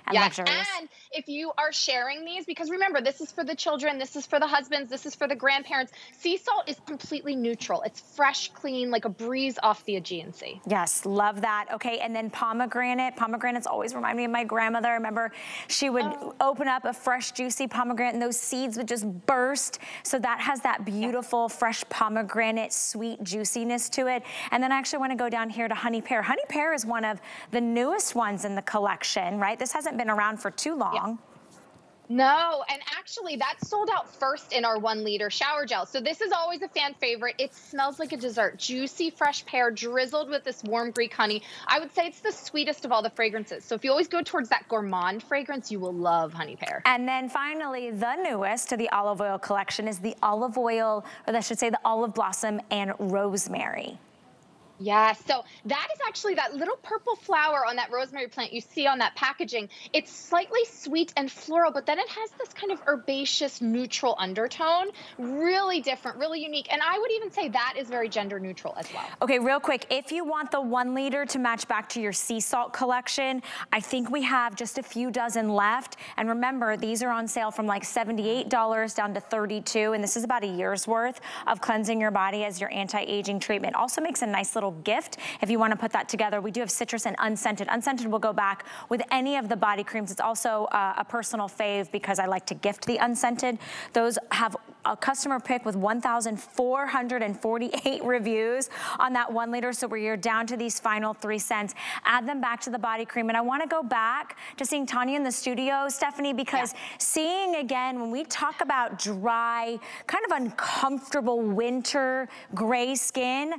and yes. luxurious. And if you are sharing these, because remember, this is for the children, this is for the husbands, this is for the grandparents. Sea salt is completely neutral. It's fresh, clean, like a breeze off the Aegean Sea. Yes, love that. Okay, and then pomegranate. Pomegranates always remind me of my grandmother. I remember she would oh. open up a fresh, juicy pomegranate and those seeds would just burst. So that has that beautiful, yeah. fresh pomegranate, sweet juiciness to it. And then I actually want to go down here to honey pear. Honey pear is one of the newest ones in the collection, right? This hasn't been around for too long. Yeah. No, and actually that sold out first in our one liter shower gel. So this is always a fan favorite. It smells like a dessert. Juicy fresh pear drizzled with this warm Greek honey. I would say it's the sweetest of all the fragrances. So if you always go towards that gourmand fragrance, you will love honey pear. And then finally, the newest to the olive oil collection is the olive oil, or I should say the olive blossom and rosemary. Yes, so that is actually that little purple flower on that rosemary plant you see on that packaging. It's slightly sweet and floral, but then it has this kind of herbaceous neutral undertone. Really different, really unique. And I would even say that is very gender neutral as well. Okay, real quick, if you want the one liter to match back to your sea salt collection, I think we have just a few dozen left. And remember, these are on sale from like $78 down to 32 and this is about a year's worth of cleansing your body as your anti-aging treatment. Also makes a nice little gift if you want to put that together. We do have citrus and unscented. Unscented will go back with any of the body creams. It's also uh, a personal fave because I like to gift the unscented. Those have a customer pick with 1,448 reviews on that one liter. So we're down to these final three scents. Add them back to the body cream. And I wanna go back to seeing Tanya in the studio, Stephanie, because yeah. seeing again, when we talk about dry, kind of uncomfortable winter gray skin,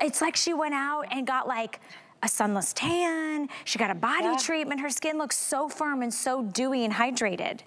it's like she went out and got like a sunless tan. She got a body yeah. treatment. Her skin looks so firm and so dewy and hydrated.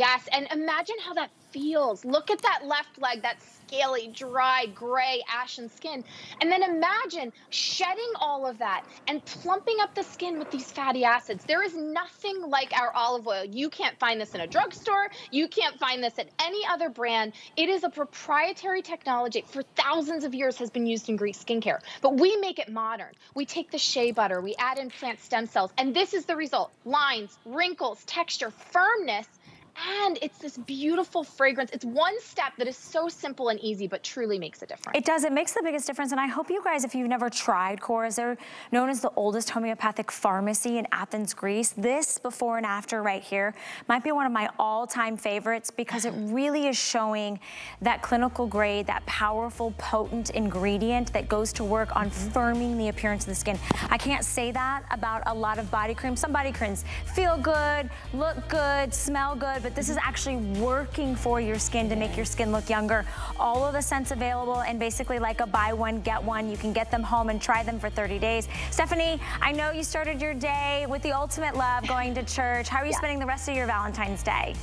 Yes, and imagine how that feels. Look at that left leg, that scaly, dry, gray, ashen skin. And then imagine shedding all of that and plumping up the skin with these fatty acids. There is nothing like our olive oil. You can't find this in a drugstore. You can't find this at any other brand. It is a proprietary technology for thousands of years has been used in Greek skincare. But we make it modern. We take the shea butter, we add in plant stem cells, and this is the result. Lines, wrinkles, texture, firmness, and it's this beautiful fragrance. It's one step that is so simple and easy, but truly makes a difference. It does, it makes the biggest difference. And I hope you guys, if you've never tried Korres, they're known as the oldest homeopathic pharmacy in Athens, Greece. This before and after right here might be one of my all-time favorites because it really is showing that clinical grade, that powerful, potent ingredient that goes to work on mm-hmm. firming the appearance of the skin. I can't say that about a lot of body creams. Some body creams feel good, look good, smell good, but this is actually working for your skin to make your skin look younger. All of the scents available and basically like a buy one, get one. You can get them home and try them for 30 days. Stephanie, I know you started your day with the ultimate love going to church. How are you yeah. spending the rest of your Valentine's Day?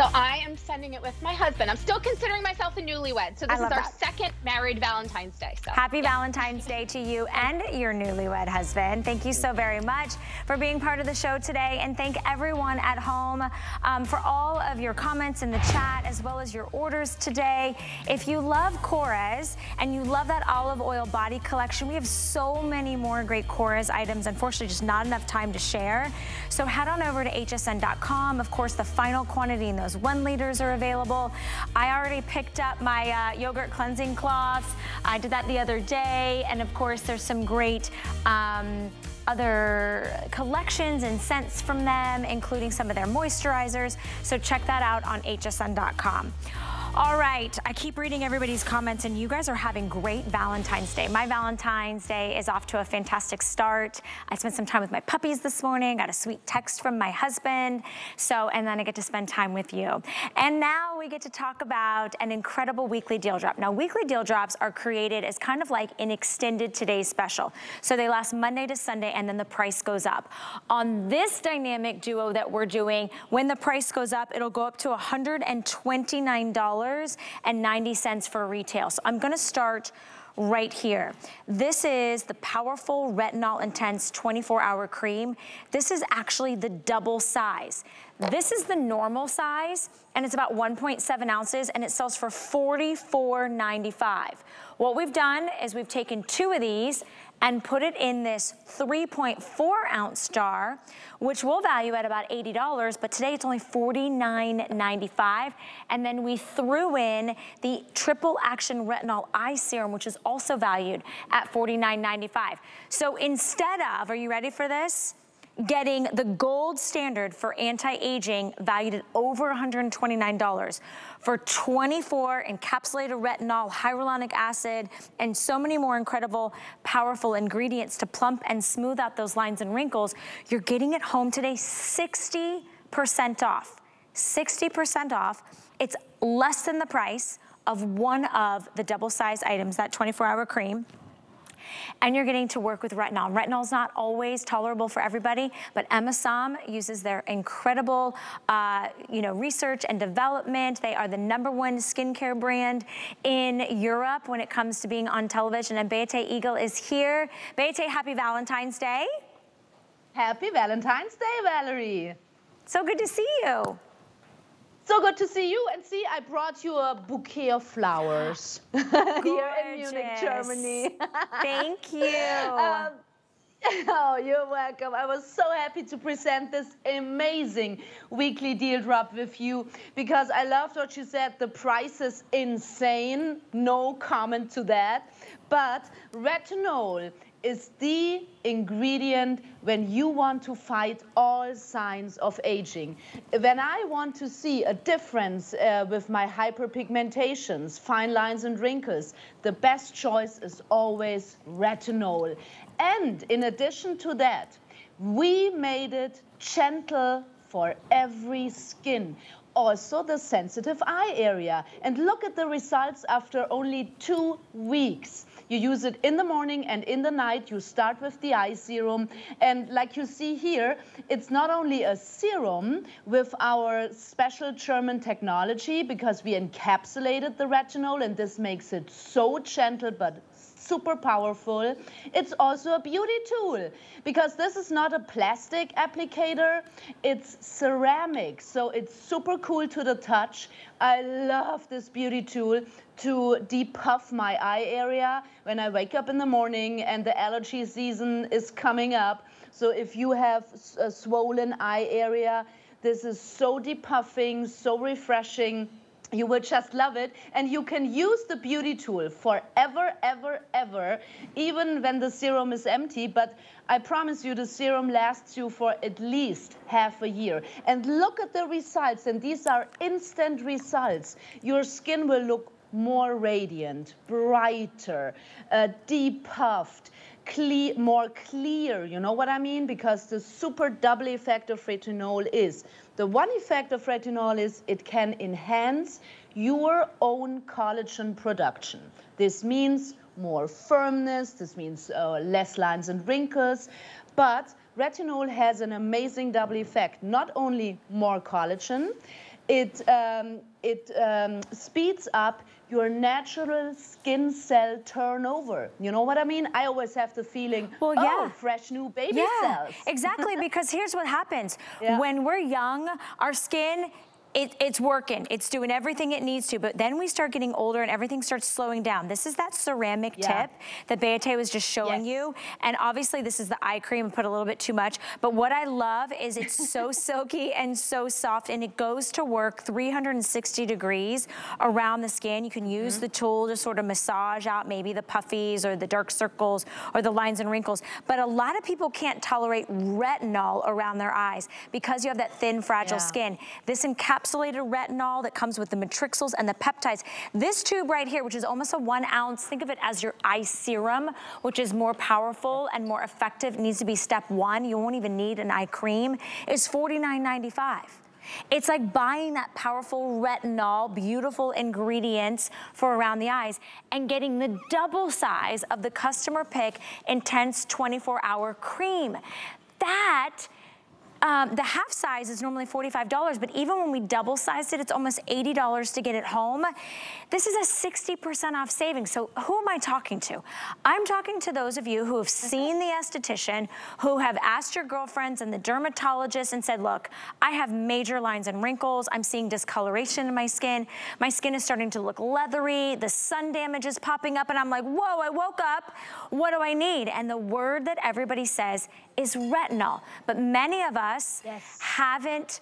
So I am sending it with my husband. I'm still considering myself a newlywed. So this is our that. second married Valentine's Day. So Happy yeah. Valentine's Day to you and your newlywed husband. Thank you so very much for being part of the show today. And thank everyone at home um, for all of your comments in the chat as well as your orders today. If you love Korres and you love that olive oil body collection, we have so many more great Korres items. Unfortunately, just not enough time to share. So head on over to hsn.com. Of course, the final quantity in those one liters are available. I already picked up my uh, yogurt cleansing cloths. I did that the other day. And of course, there's some great um, other collections and scents from them, including some of their moisturizers. So check that out on hsn.com. All right, I keep reading everybody's comments and you guys are having great Valentine's Day. My Valentine's Day is off to a fantastic start. I spent some time with my puppies this morning, got a sweet text from my husband. So, and then I get to spend time with you. And now we get to talk about an incredible weekly deal drop. Now, weekly deal drops are created as kind of like an extended today's special. So they last Monday to Sunday and then the price goes up. On this dynamic duo that we're doing, when the price goes up, it'll go up to $129 $4.90 for retail. So I'm gonna start right here. This is the powerful retinol intense 24 hour cream. This is actually the double size. This is the normal size and it's about 1.7 ounces and it sells for $44.95. What we've done is we've taken two of these and put it in this 3.4 ounce jar, which will value at about $80, but today it's only $49.95. And then we threw in the triple action retinol eye serum, which is also valued at $49.95. So instead of, are you ready for this? Getting the gold standard for anti-aging valued at over $129 for 24 encapsulated retinol, hyaluronic acid, and so many more incredible, powerful ingredients to plump and smooth out those lines and wrinkles. You're getting it home today 60% off. 60% off. It's less than the price of one of the double size items, that 24 hour cream. And you're getting to work with retinol. Retinol is not always tolerable for everybody, but M. Asam uses their incredible, uh, you know, research and development. They are the number one skincare brand in Europe when it comes to being on television. And Beate Eagle is here. Beate, happy Valentine's Day. Happy Valentine's Day, Valerie. So good to see you. So good to see you. And see, I brought you a bouquet of flowers here in Munich, Germany. Thank you. Um, Oh, you're welcome. I was so happy to present this amazing weekly deal drop with you because I loved what you said. The price is insane. No comment to that. But retinol is the ingredient when you want to fight all signs of aging. When I want to see a difference uh, with my hyperpigmentations, fine lines and wrinkles, the best choice is always retinol. And in addition to that, we made it gentle for every skin also the sensitive eye area. And look at the results after only two weeks. You use it in the morning and in the night. You start with the eye serum. And like you see here, it's not only a serum with our special German technology because we encapsulated the retinol and this makes it so gentle but super powerful. It's also a beauty tool because this is not a plastic applicator, it's ceramic. So it's super cool to the touch. I love this beauty tool to depuff my eye area when I wake up in the morning and the allergy season is coming up. So if you have a swollen eye area, this is so depuffing, so refreshing. You will just love it. And you can use the beauty tool forever, ever, ever, even when the serum is empty. But I promise you the serum lasts you for at least half a year. And look at the results. And these are instant results. Your skin will look more radiant, brighter, uh, depuffed, cle more clear. You know what I mean? Because the super double effect of retinol is the one effect of retinol is it can enhance your own collagen production. This means more firmness, this means uh, less lines and wrinkles, but retinol has an amazing double effect. Not only more collagen, it, um, it um, speeds up your natural skin cell turnover. You know what I mean? I always have the feeling, well, oh, yeah. oh, fresh new baby yeah, cells. exactly, because here's what happens. Yeah. When we're young, our skin it, it's working. It's doing everything it needs to. But then we start getting older and everything starts slowing down. This is that ceramic yeah. tip that Beate was just showing yes. you. And obviously this is the eye cream. I put a little bit too much. But what I love is it's so silky and so soft and it goes to work 360 degrees around the skin. You can use mm -hmm. the tool to sort of massage out maybe the puffies or the dark circles or the lines and wrinkles. But a lot of people can't tolerate retinol around their eyes because you have that thin, fragile yeah. skin. This encapsulates encapsulated retinol that comes with the matrixyls and the peptides. This tube right here, which is almost a one ounce, think of it as your eye serum, which is more powerful and more effective, it needs to be step one. You won't even need an eye cream, is $49.95. It's like buying that powerful retinol, beautiful ingredients for around the eyes and getting the double size of the customer pick intense 24 hour cream. That um, the half size is normally $45, but even when we double sized it, it's almost $80 to get it home. This is a 60% off savings. So who am I talking to? I'm talking to those of you who have seen the esthetician, who have asked your girlfriends and the dermatologist and said, look, I have major lines and wrinkles. I'm seeing discoloration in my skin. My skin is starting to look leathery. The sun damage is popping up and I'm like, whoa, I woke up. What do I need? And the word that everybody says is retinol. But many of us yes. haven't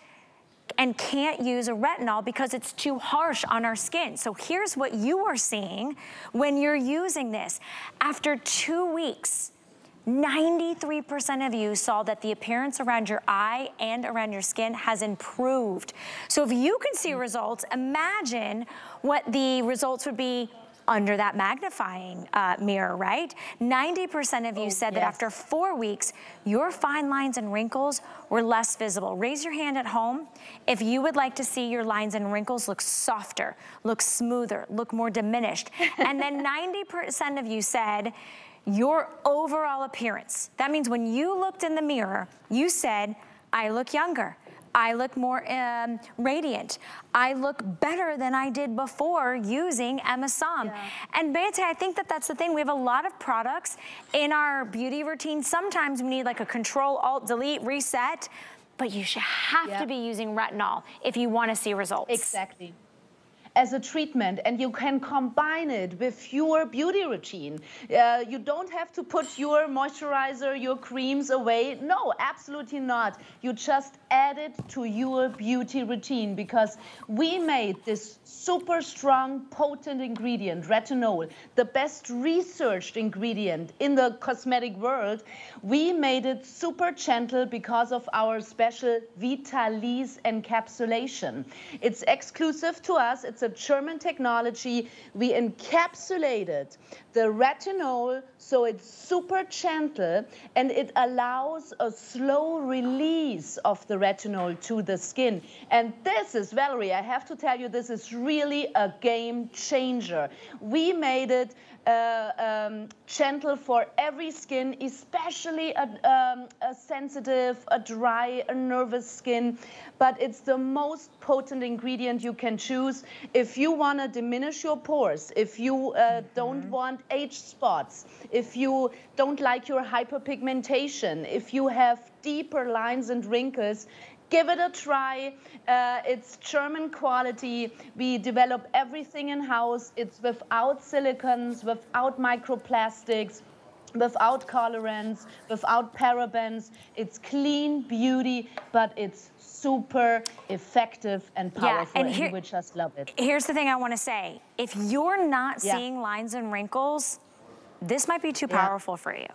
and can't use a retinol because it's too harsh on our skin. So here's what you are seeing when you're using this. After two weeks, 93% of you saw that the appearance around your eye and around your skin has improved. So if you can see mm. results, imagine what the results would be under that magnifying uh, mirror, right? 90% of you oh, said yes. that after four weeks, your fine lines and wrinkles were less visible. Raise your hand at home if you would like to see your lines and wrinkles look softer, look smoother, look more diminished. and then 90% of you said, your overall appearance. That means when you looked in the mirror, you said, I look younger. I look more um, radiant. I look better than I did before using M. Asam. Yeah. And Beate, I think that that's the thing. We have a lot of products in our beauty routine. Sometimes we need like a control, alt, delete, reset, but you should have to be using retinol if you wanna see results. Exactly as a treatment and you can combine it with your beauty routine. Uh, you don't have to put your moisturizer, your creams away. No, absolutely not. You just add it to your beauty routine because we made this super strong, potent ingredient, retinol, the best researched ingredient in the cosmetic world. We made it super gentle because of our special Vitalise encapsulation. It's exclusive to us. It's a German technology. We encapsulated the retinol so it's super gentle and it allows a slow release of the retinol to the skin. And this is, Valerie, I have to tell you, this is really a game changer. We made it um, gentle for every skin, especially a, um, a, sensitive, a dry, a nervous skin. But it's the most potent ingredient you can choose if you want to diminish your pores, if you uh, mm -hmm. don't want age spots, if you don't like your hyperpigmentation, if you have deeper lines and wrinkles, give it a try. Uh, it's German quality. We develop everything in-house. It's without silicons, without microplastics, without colorants, without parabens. It's clean beauty, but it's super effective and powerful, yeah, and, here, and we just love it. Here's the thing I want to say. If you're not yeah. seeing lines and wrinkles, this might be too powerful yeah. for you.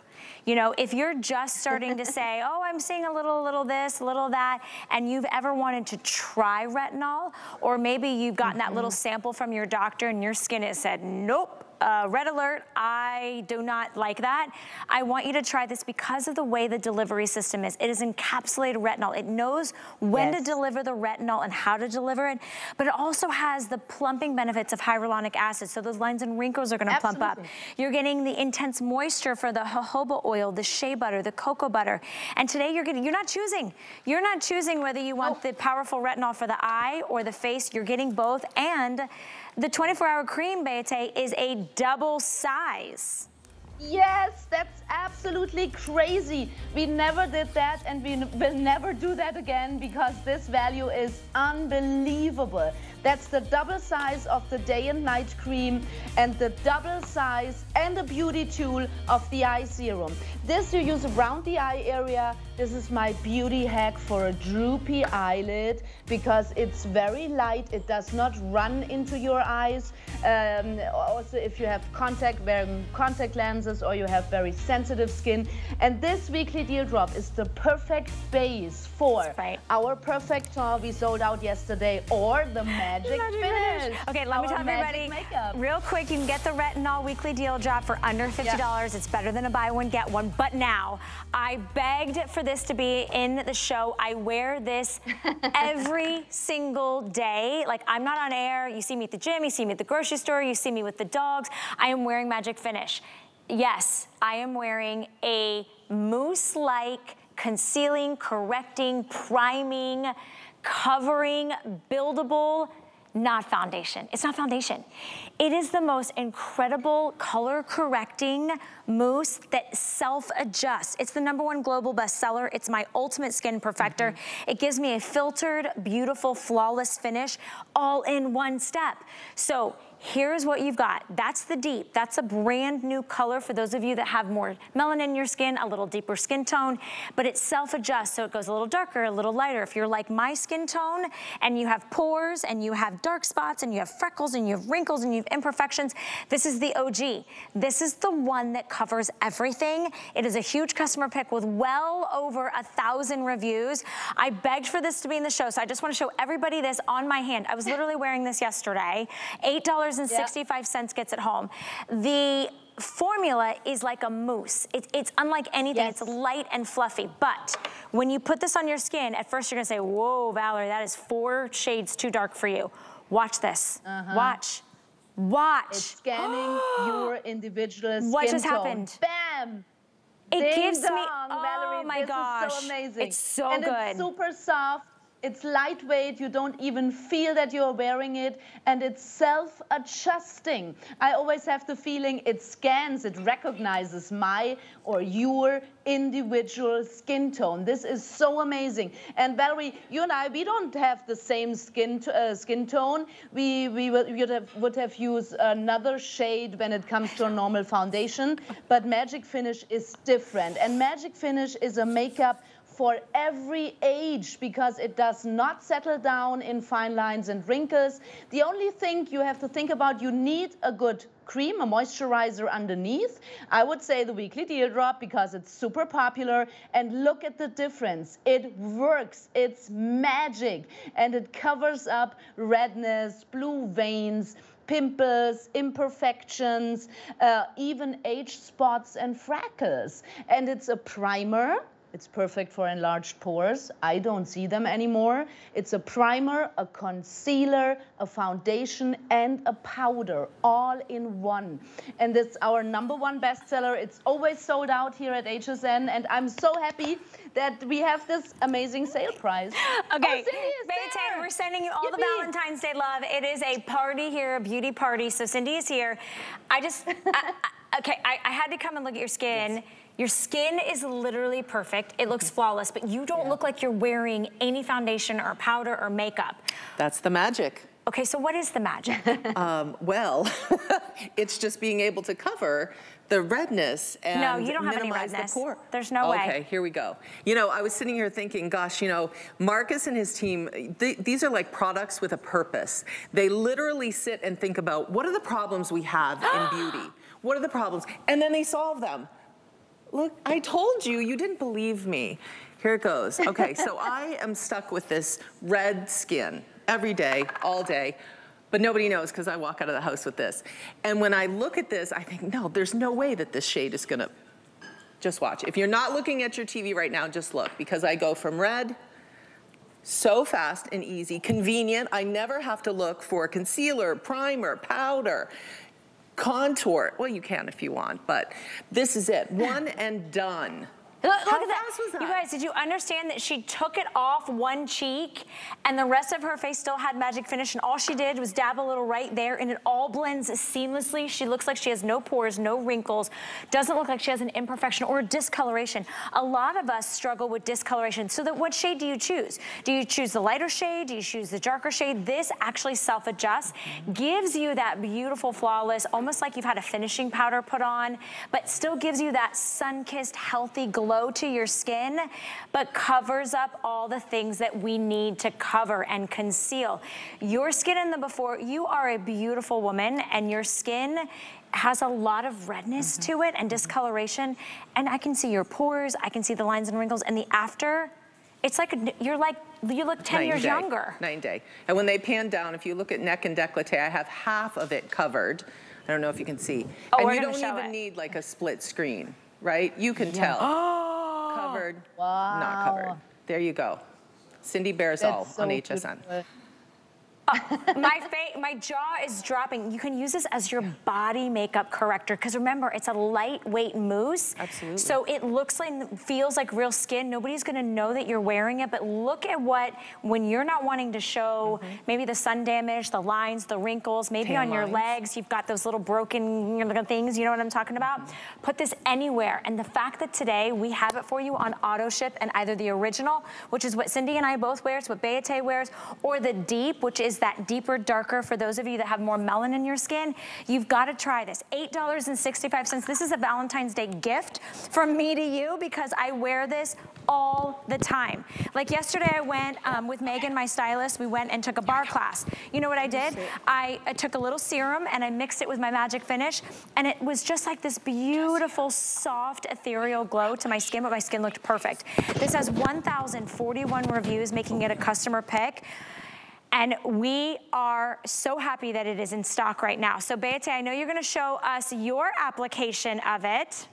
You know, if you're just starting to say, oh, I'm seeing a little, little this, a little that, and you've ever wanted to try retinol, or maybe you've gotten mm -hmm. that little mm-hmm. sample from your doctor and your skin has said, nope, uh, red alert, I do not like that. I want you to try this because of the way the delivery system is. It is encapsulated retinol. It knows when yes. to deliver the retinol and how to deliver it, but it also has the plumping benefits of hyaluronic acid. So those lines and wrinkles are gonna plump up. You're getting the intense moisture for the jojoba oil, the shea butter, the cocoa butter. And today you're getting, you're not choosing. You're not choosing whether you want oh. the powerful retinol for the eye or the face. You're getting both. And the 24-hour cream, Beate, is a double size. Yes, that's absolutely crazy. We never did that and we will never do that again because this value is unbelievable. That's the double size of the day and night cream and the double size and the beauty tool of the eye serum. This you use around the eye area. This is my beauty hack for a droopy eyelid because it's very light. It does not run into your eyes. Um, also, if you have contact, wearing contact lenses or you have very sensitive skin. And this weekly deal drop is the perfect base for right. our Perfector we sold out yesterday or the magic, magic finish. finish. Okay, let Our me tell everybody, makeup. real quick, you can get the retinol weekly deal drop for under $50. Yeah. It's better than a buy one, get one. But now, I begged for this to be in the show. I wear this every single day. Like, I'm not on air. You see me at the gym, you see me at the grocery store, you see me with the dogs. I am wearing Magic Finish. Yes, I am wearing a mousse-like concealing, correcting, priming, covering, buildable not foundation. It's not foundation. It is the most incredible color correcting mousse that self-adjusts. It's the number one global bestseller. It's my ultimate skin perfector. Mm -hmm. It gives me a filtered, beautiful, flawless finish all in one step. So Here's what you've got. That's the deep. That's a brand new color for those of you that have more melanin in your skin, a little deeper skin tone, but it self-adjusts so it goes a little darker, a little lighter. If you're like my skin tone and you have pores and you have dark spots and you have freckles and you have wrinkles and you have imperfections, this is the OG. This is the one that covers everything. It is a huge customer pick with well over a thousand reviews. I begged for this to be in the show, so I just want to show everybody this on my hand. I was literally wearing this yesterday. $8 $2.65 yep. gets it home. The formula is like a mousse. It, it's unlike anything. Yes. It's light and fluffy. But when you put this on your skin, at first you're gonna say, whoa, Valerie, that is four shades too dark for you. Watch this. Uh -huh. Watch. Watch. It's scanning your individual skin What just tone. happened? Bam! It Ding gives dong, me, oh Valerie, my gosh. so amazing. It's so and good. it's super soft. It's lightweight, you don't even feel that you're wearing it, and it's self-adjusting. I always have the feeling it scans, it recognizes my or your individual skin tone. This is so amazing. And Valerie, you and I, we don't have the same skin uh, skin tone. We, we would, have, would have used another shade when it comes to a normal foundation, but Magic Finish is different. And Magic Finish is a makeup for every age because it does not settle down in fine lines and wrinkles. The only thing you have to think about, you need a good cream, a moisturizer underneath. I would say the Weekly Deal Drop because it's super popular. And look at the difference. It works. It's magic. And it covers up redness, blue veins, pimples, imperfections, uh, even age spots and freckles. And it's a primer it's perfect for enlarged pores. I don't see them anymore. It's a primer, a concealer, a foundation, and a powder all in one. And it's our number one bestseller. It's always sold out here at HSN. And I'm so happy that we have this amazing sale price. Okay, oh, we're sending you all Yippee. the Valentine's Day love. It is a party here, a beauty party. So Cindy is here. I just, I, I, okay, I, I, had to come and look at your skin. Yes. Your skin is literally perfect. It looks flawless, but you don't yeah. look like you're wearing any foundation or powder or makeup. That's the magic. Okay, so what is the magic? um, well, it's just being able to cover the redness and no, you don't have any redness. The pore. There's no okay, way. Okay, here we go. You know, I was sitting here thinking, gosh, you know, Marcus and his team, th these are like products with a purpose. They literally sit and think about what are the problems we have in beauty? What are the problems? And then they solve them. Look, I told you, you didn't believe me. Here it goes. Okay, so I am stuck with this red skin every day, all day, but nobody knows because I walk out of the house with this. And when I look at this, I think, no, there's no way that this shade is gonna, just watch. If you're not looking at your TV right now, just look because I go from red, so fast and easy, convenient. I never have to look for concealer, primer, powder contour. Well, you can if you want, but this is it. One and done. Look, look at that. that. You guys, did you understand that she took it off one cheek and the rest of her face still had magic finish and all she did was dab a little right there and it all blends seamlessly. She looks like she has no pores, no wrinkles, doesn't look like she has an imperfection or discoloration. A lot of us struggle with discoloration. So that what shade do you choose? Do you choose the lighter shade? Do you choose the darker shade? This actually self-adjusts, gives you that beautiful, flawless, almost like you've had a finishing powder put on, but still gives you that sun-kissed, healthy glow glow to your skin, but covers up all the things that we need to cover and conceal. Your skin in the before, you are a beautiful woman and your skin has a lot of redness mm -hmm. to it and discoloration. And I can see your pores, I can see the lines and wrinkles, and the after, it's like, you're like, you look 10 years day. younger. Nine day. And when they pan down, if you look at neck and décolleté, I have half of it covered. I don't know if you can see. Oh, and you don't even it. need like a split screen, right? You can yeah. tell. Oh. covered, wow. not covered. There you go. Cindy Bearsall so on HSN. Beautiful. My face, my jaw is dropping. You can use this as your body makeup corrector because remember, it's a lightweight mousse. Absolutely. So it looks like, feels like real skin. Nobody's gonna know that you're wearing it, but look at what, when you're not wanting to show mm -hmm. maybe the sun damage, the lines, the wrinkles, maybe Tan on your legs, you've got those little broken things, you know what I'm talking about? Mm -hmm. Put this anywhere. And the fact that today we have it for you on auto ship and either the original, which is what Cindy and I both wear, it's what Beate wears, or the deep, which is is that deeper, darker for those of you that have more melanin in your skin. You've got to try this. $8.65. This is a Valentine's Day gift from me to you because I wear this all the time. Like yesterday I went um, with Megan, my stylist, we went and took a bar class. You know what I did? I, I, took a little serum and I mixed it with my Magic Finish and it was just like this beautiful, soft, ethereal glow to my skin, but my skin looked perfect. This has 1,041 reviews, making it a customer pick. And we are so happy that it is in stock right now. So Beate, I know you're gonna show us your application of it.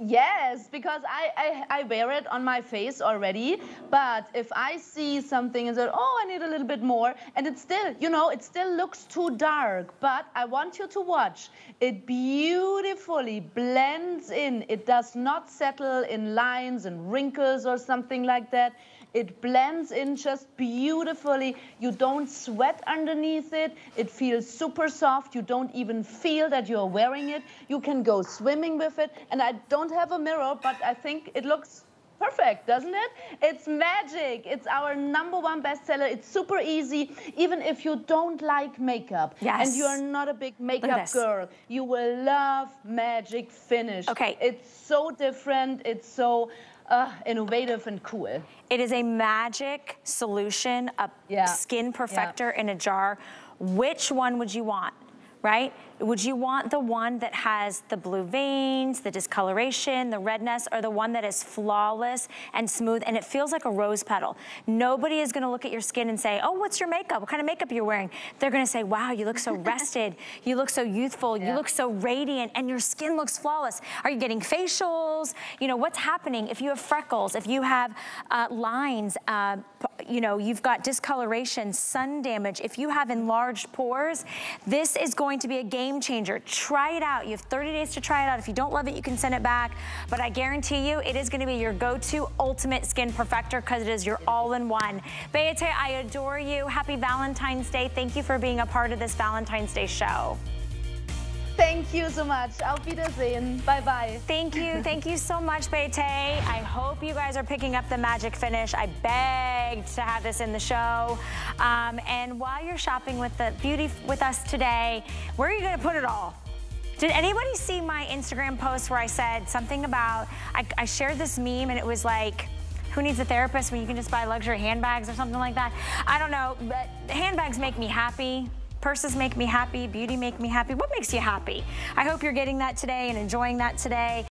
Yes, because I, I, I, wear it on my face already. But if I see something and say, oh, I need a little bit more, and it still, you know, it still looks too dark. But I want you to watch. It beautifully blends in. It does not settle in lines and wrinkles or something like that. It blends in just beautifully. You don't sweat underneath it. It feels super soft. You don't even feel that you're wearing it. You can go swimming with it. And I don't have a mirror, but I think it looks perfect, doesn't it? It's magic. It's our number one bestseller. It's super easy. Even if you don't like makeup yes. and you're not a big makeup girl, you will love Magic Finish. Okay. It's so different. It's so uh, innovative and cool. It is a magic solution, a yeah. skin perfector yeah. in a jar. Which one would you want, right? Would you want the one that has the blue veins, the discoloration, the redness, or the one that is flawless and smooth and it feels like a rose petal? Nobody is gonna look at your skin and say, oh, what's your makeup? What kind of makeup you're wearing? They're gonna say, wow, you look so rested. You look so youthful. Yeah. You look so radiant and your skin looks flawless. Are you getting facials? You know, what's happening? If you have freckles, if you have uh, lines, uh, you know, you've got discoloration, sun damage, if you have enlarged pores, this is going to be a game game changer. Try it out. You have 30 days to try it out. If you don't love it, you can send it back. But I guarantee you, it is gonna be your go-to ultimate skin perfector because it is your all-in-one. Beate, I adore you. Happy Valentine's Day. Thank you for being a part of this Valentine's Day show. Thank you so much. Auf Wiedersehen. Bye-bye. Thank you. Thank you so much, Beate. I hope you guys are picking up the magic finish. I begged to have this in the show. Um, and while you're shopping with the beauty with us today, where are you going to put it all? Did anybody see my Instagram post where I said something about, I, I shared this meme and it was like, who needs a therapist when you can just buy luxury handbags or something like that? I don't know, but handbags make me happy. Purses make me happy, beauty make me happy. What makes you happy? I hope you're getting that today and enjoying that today.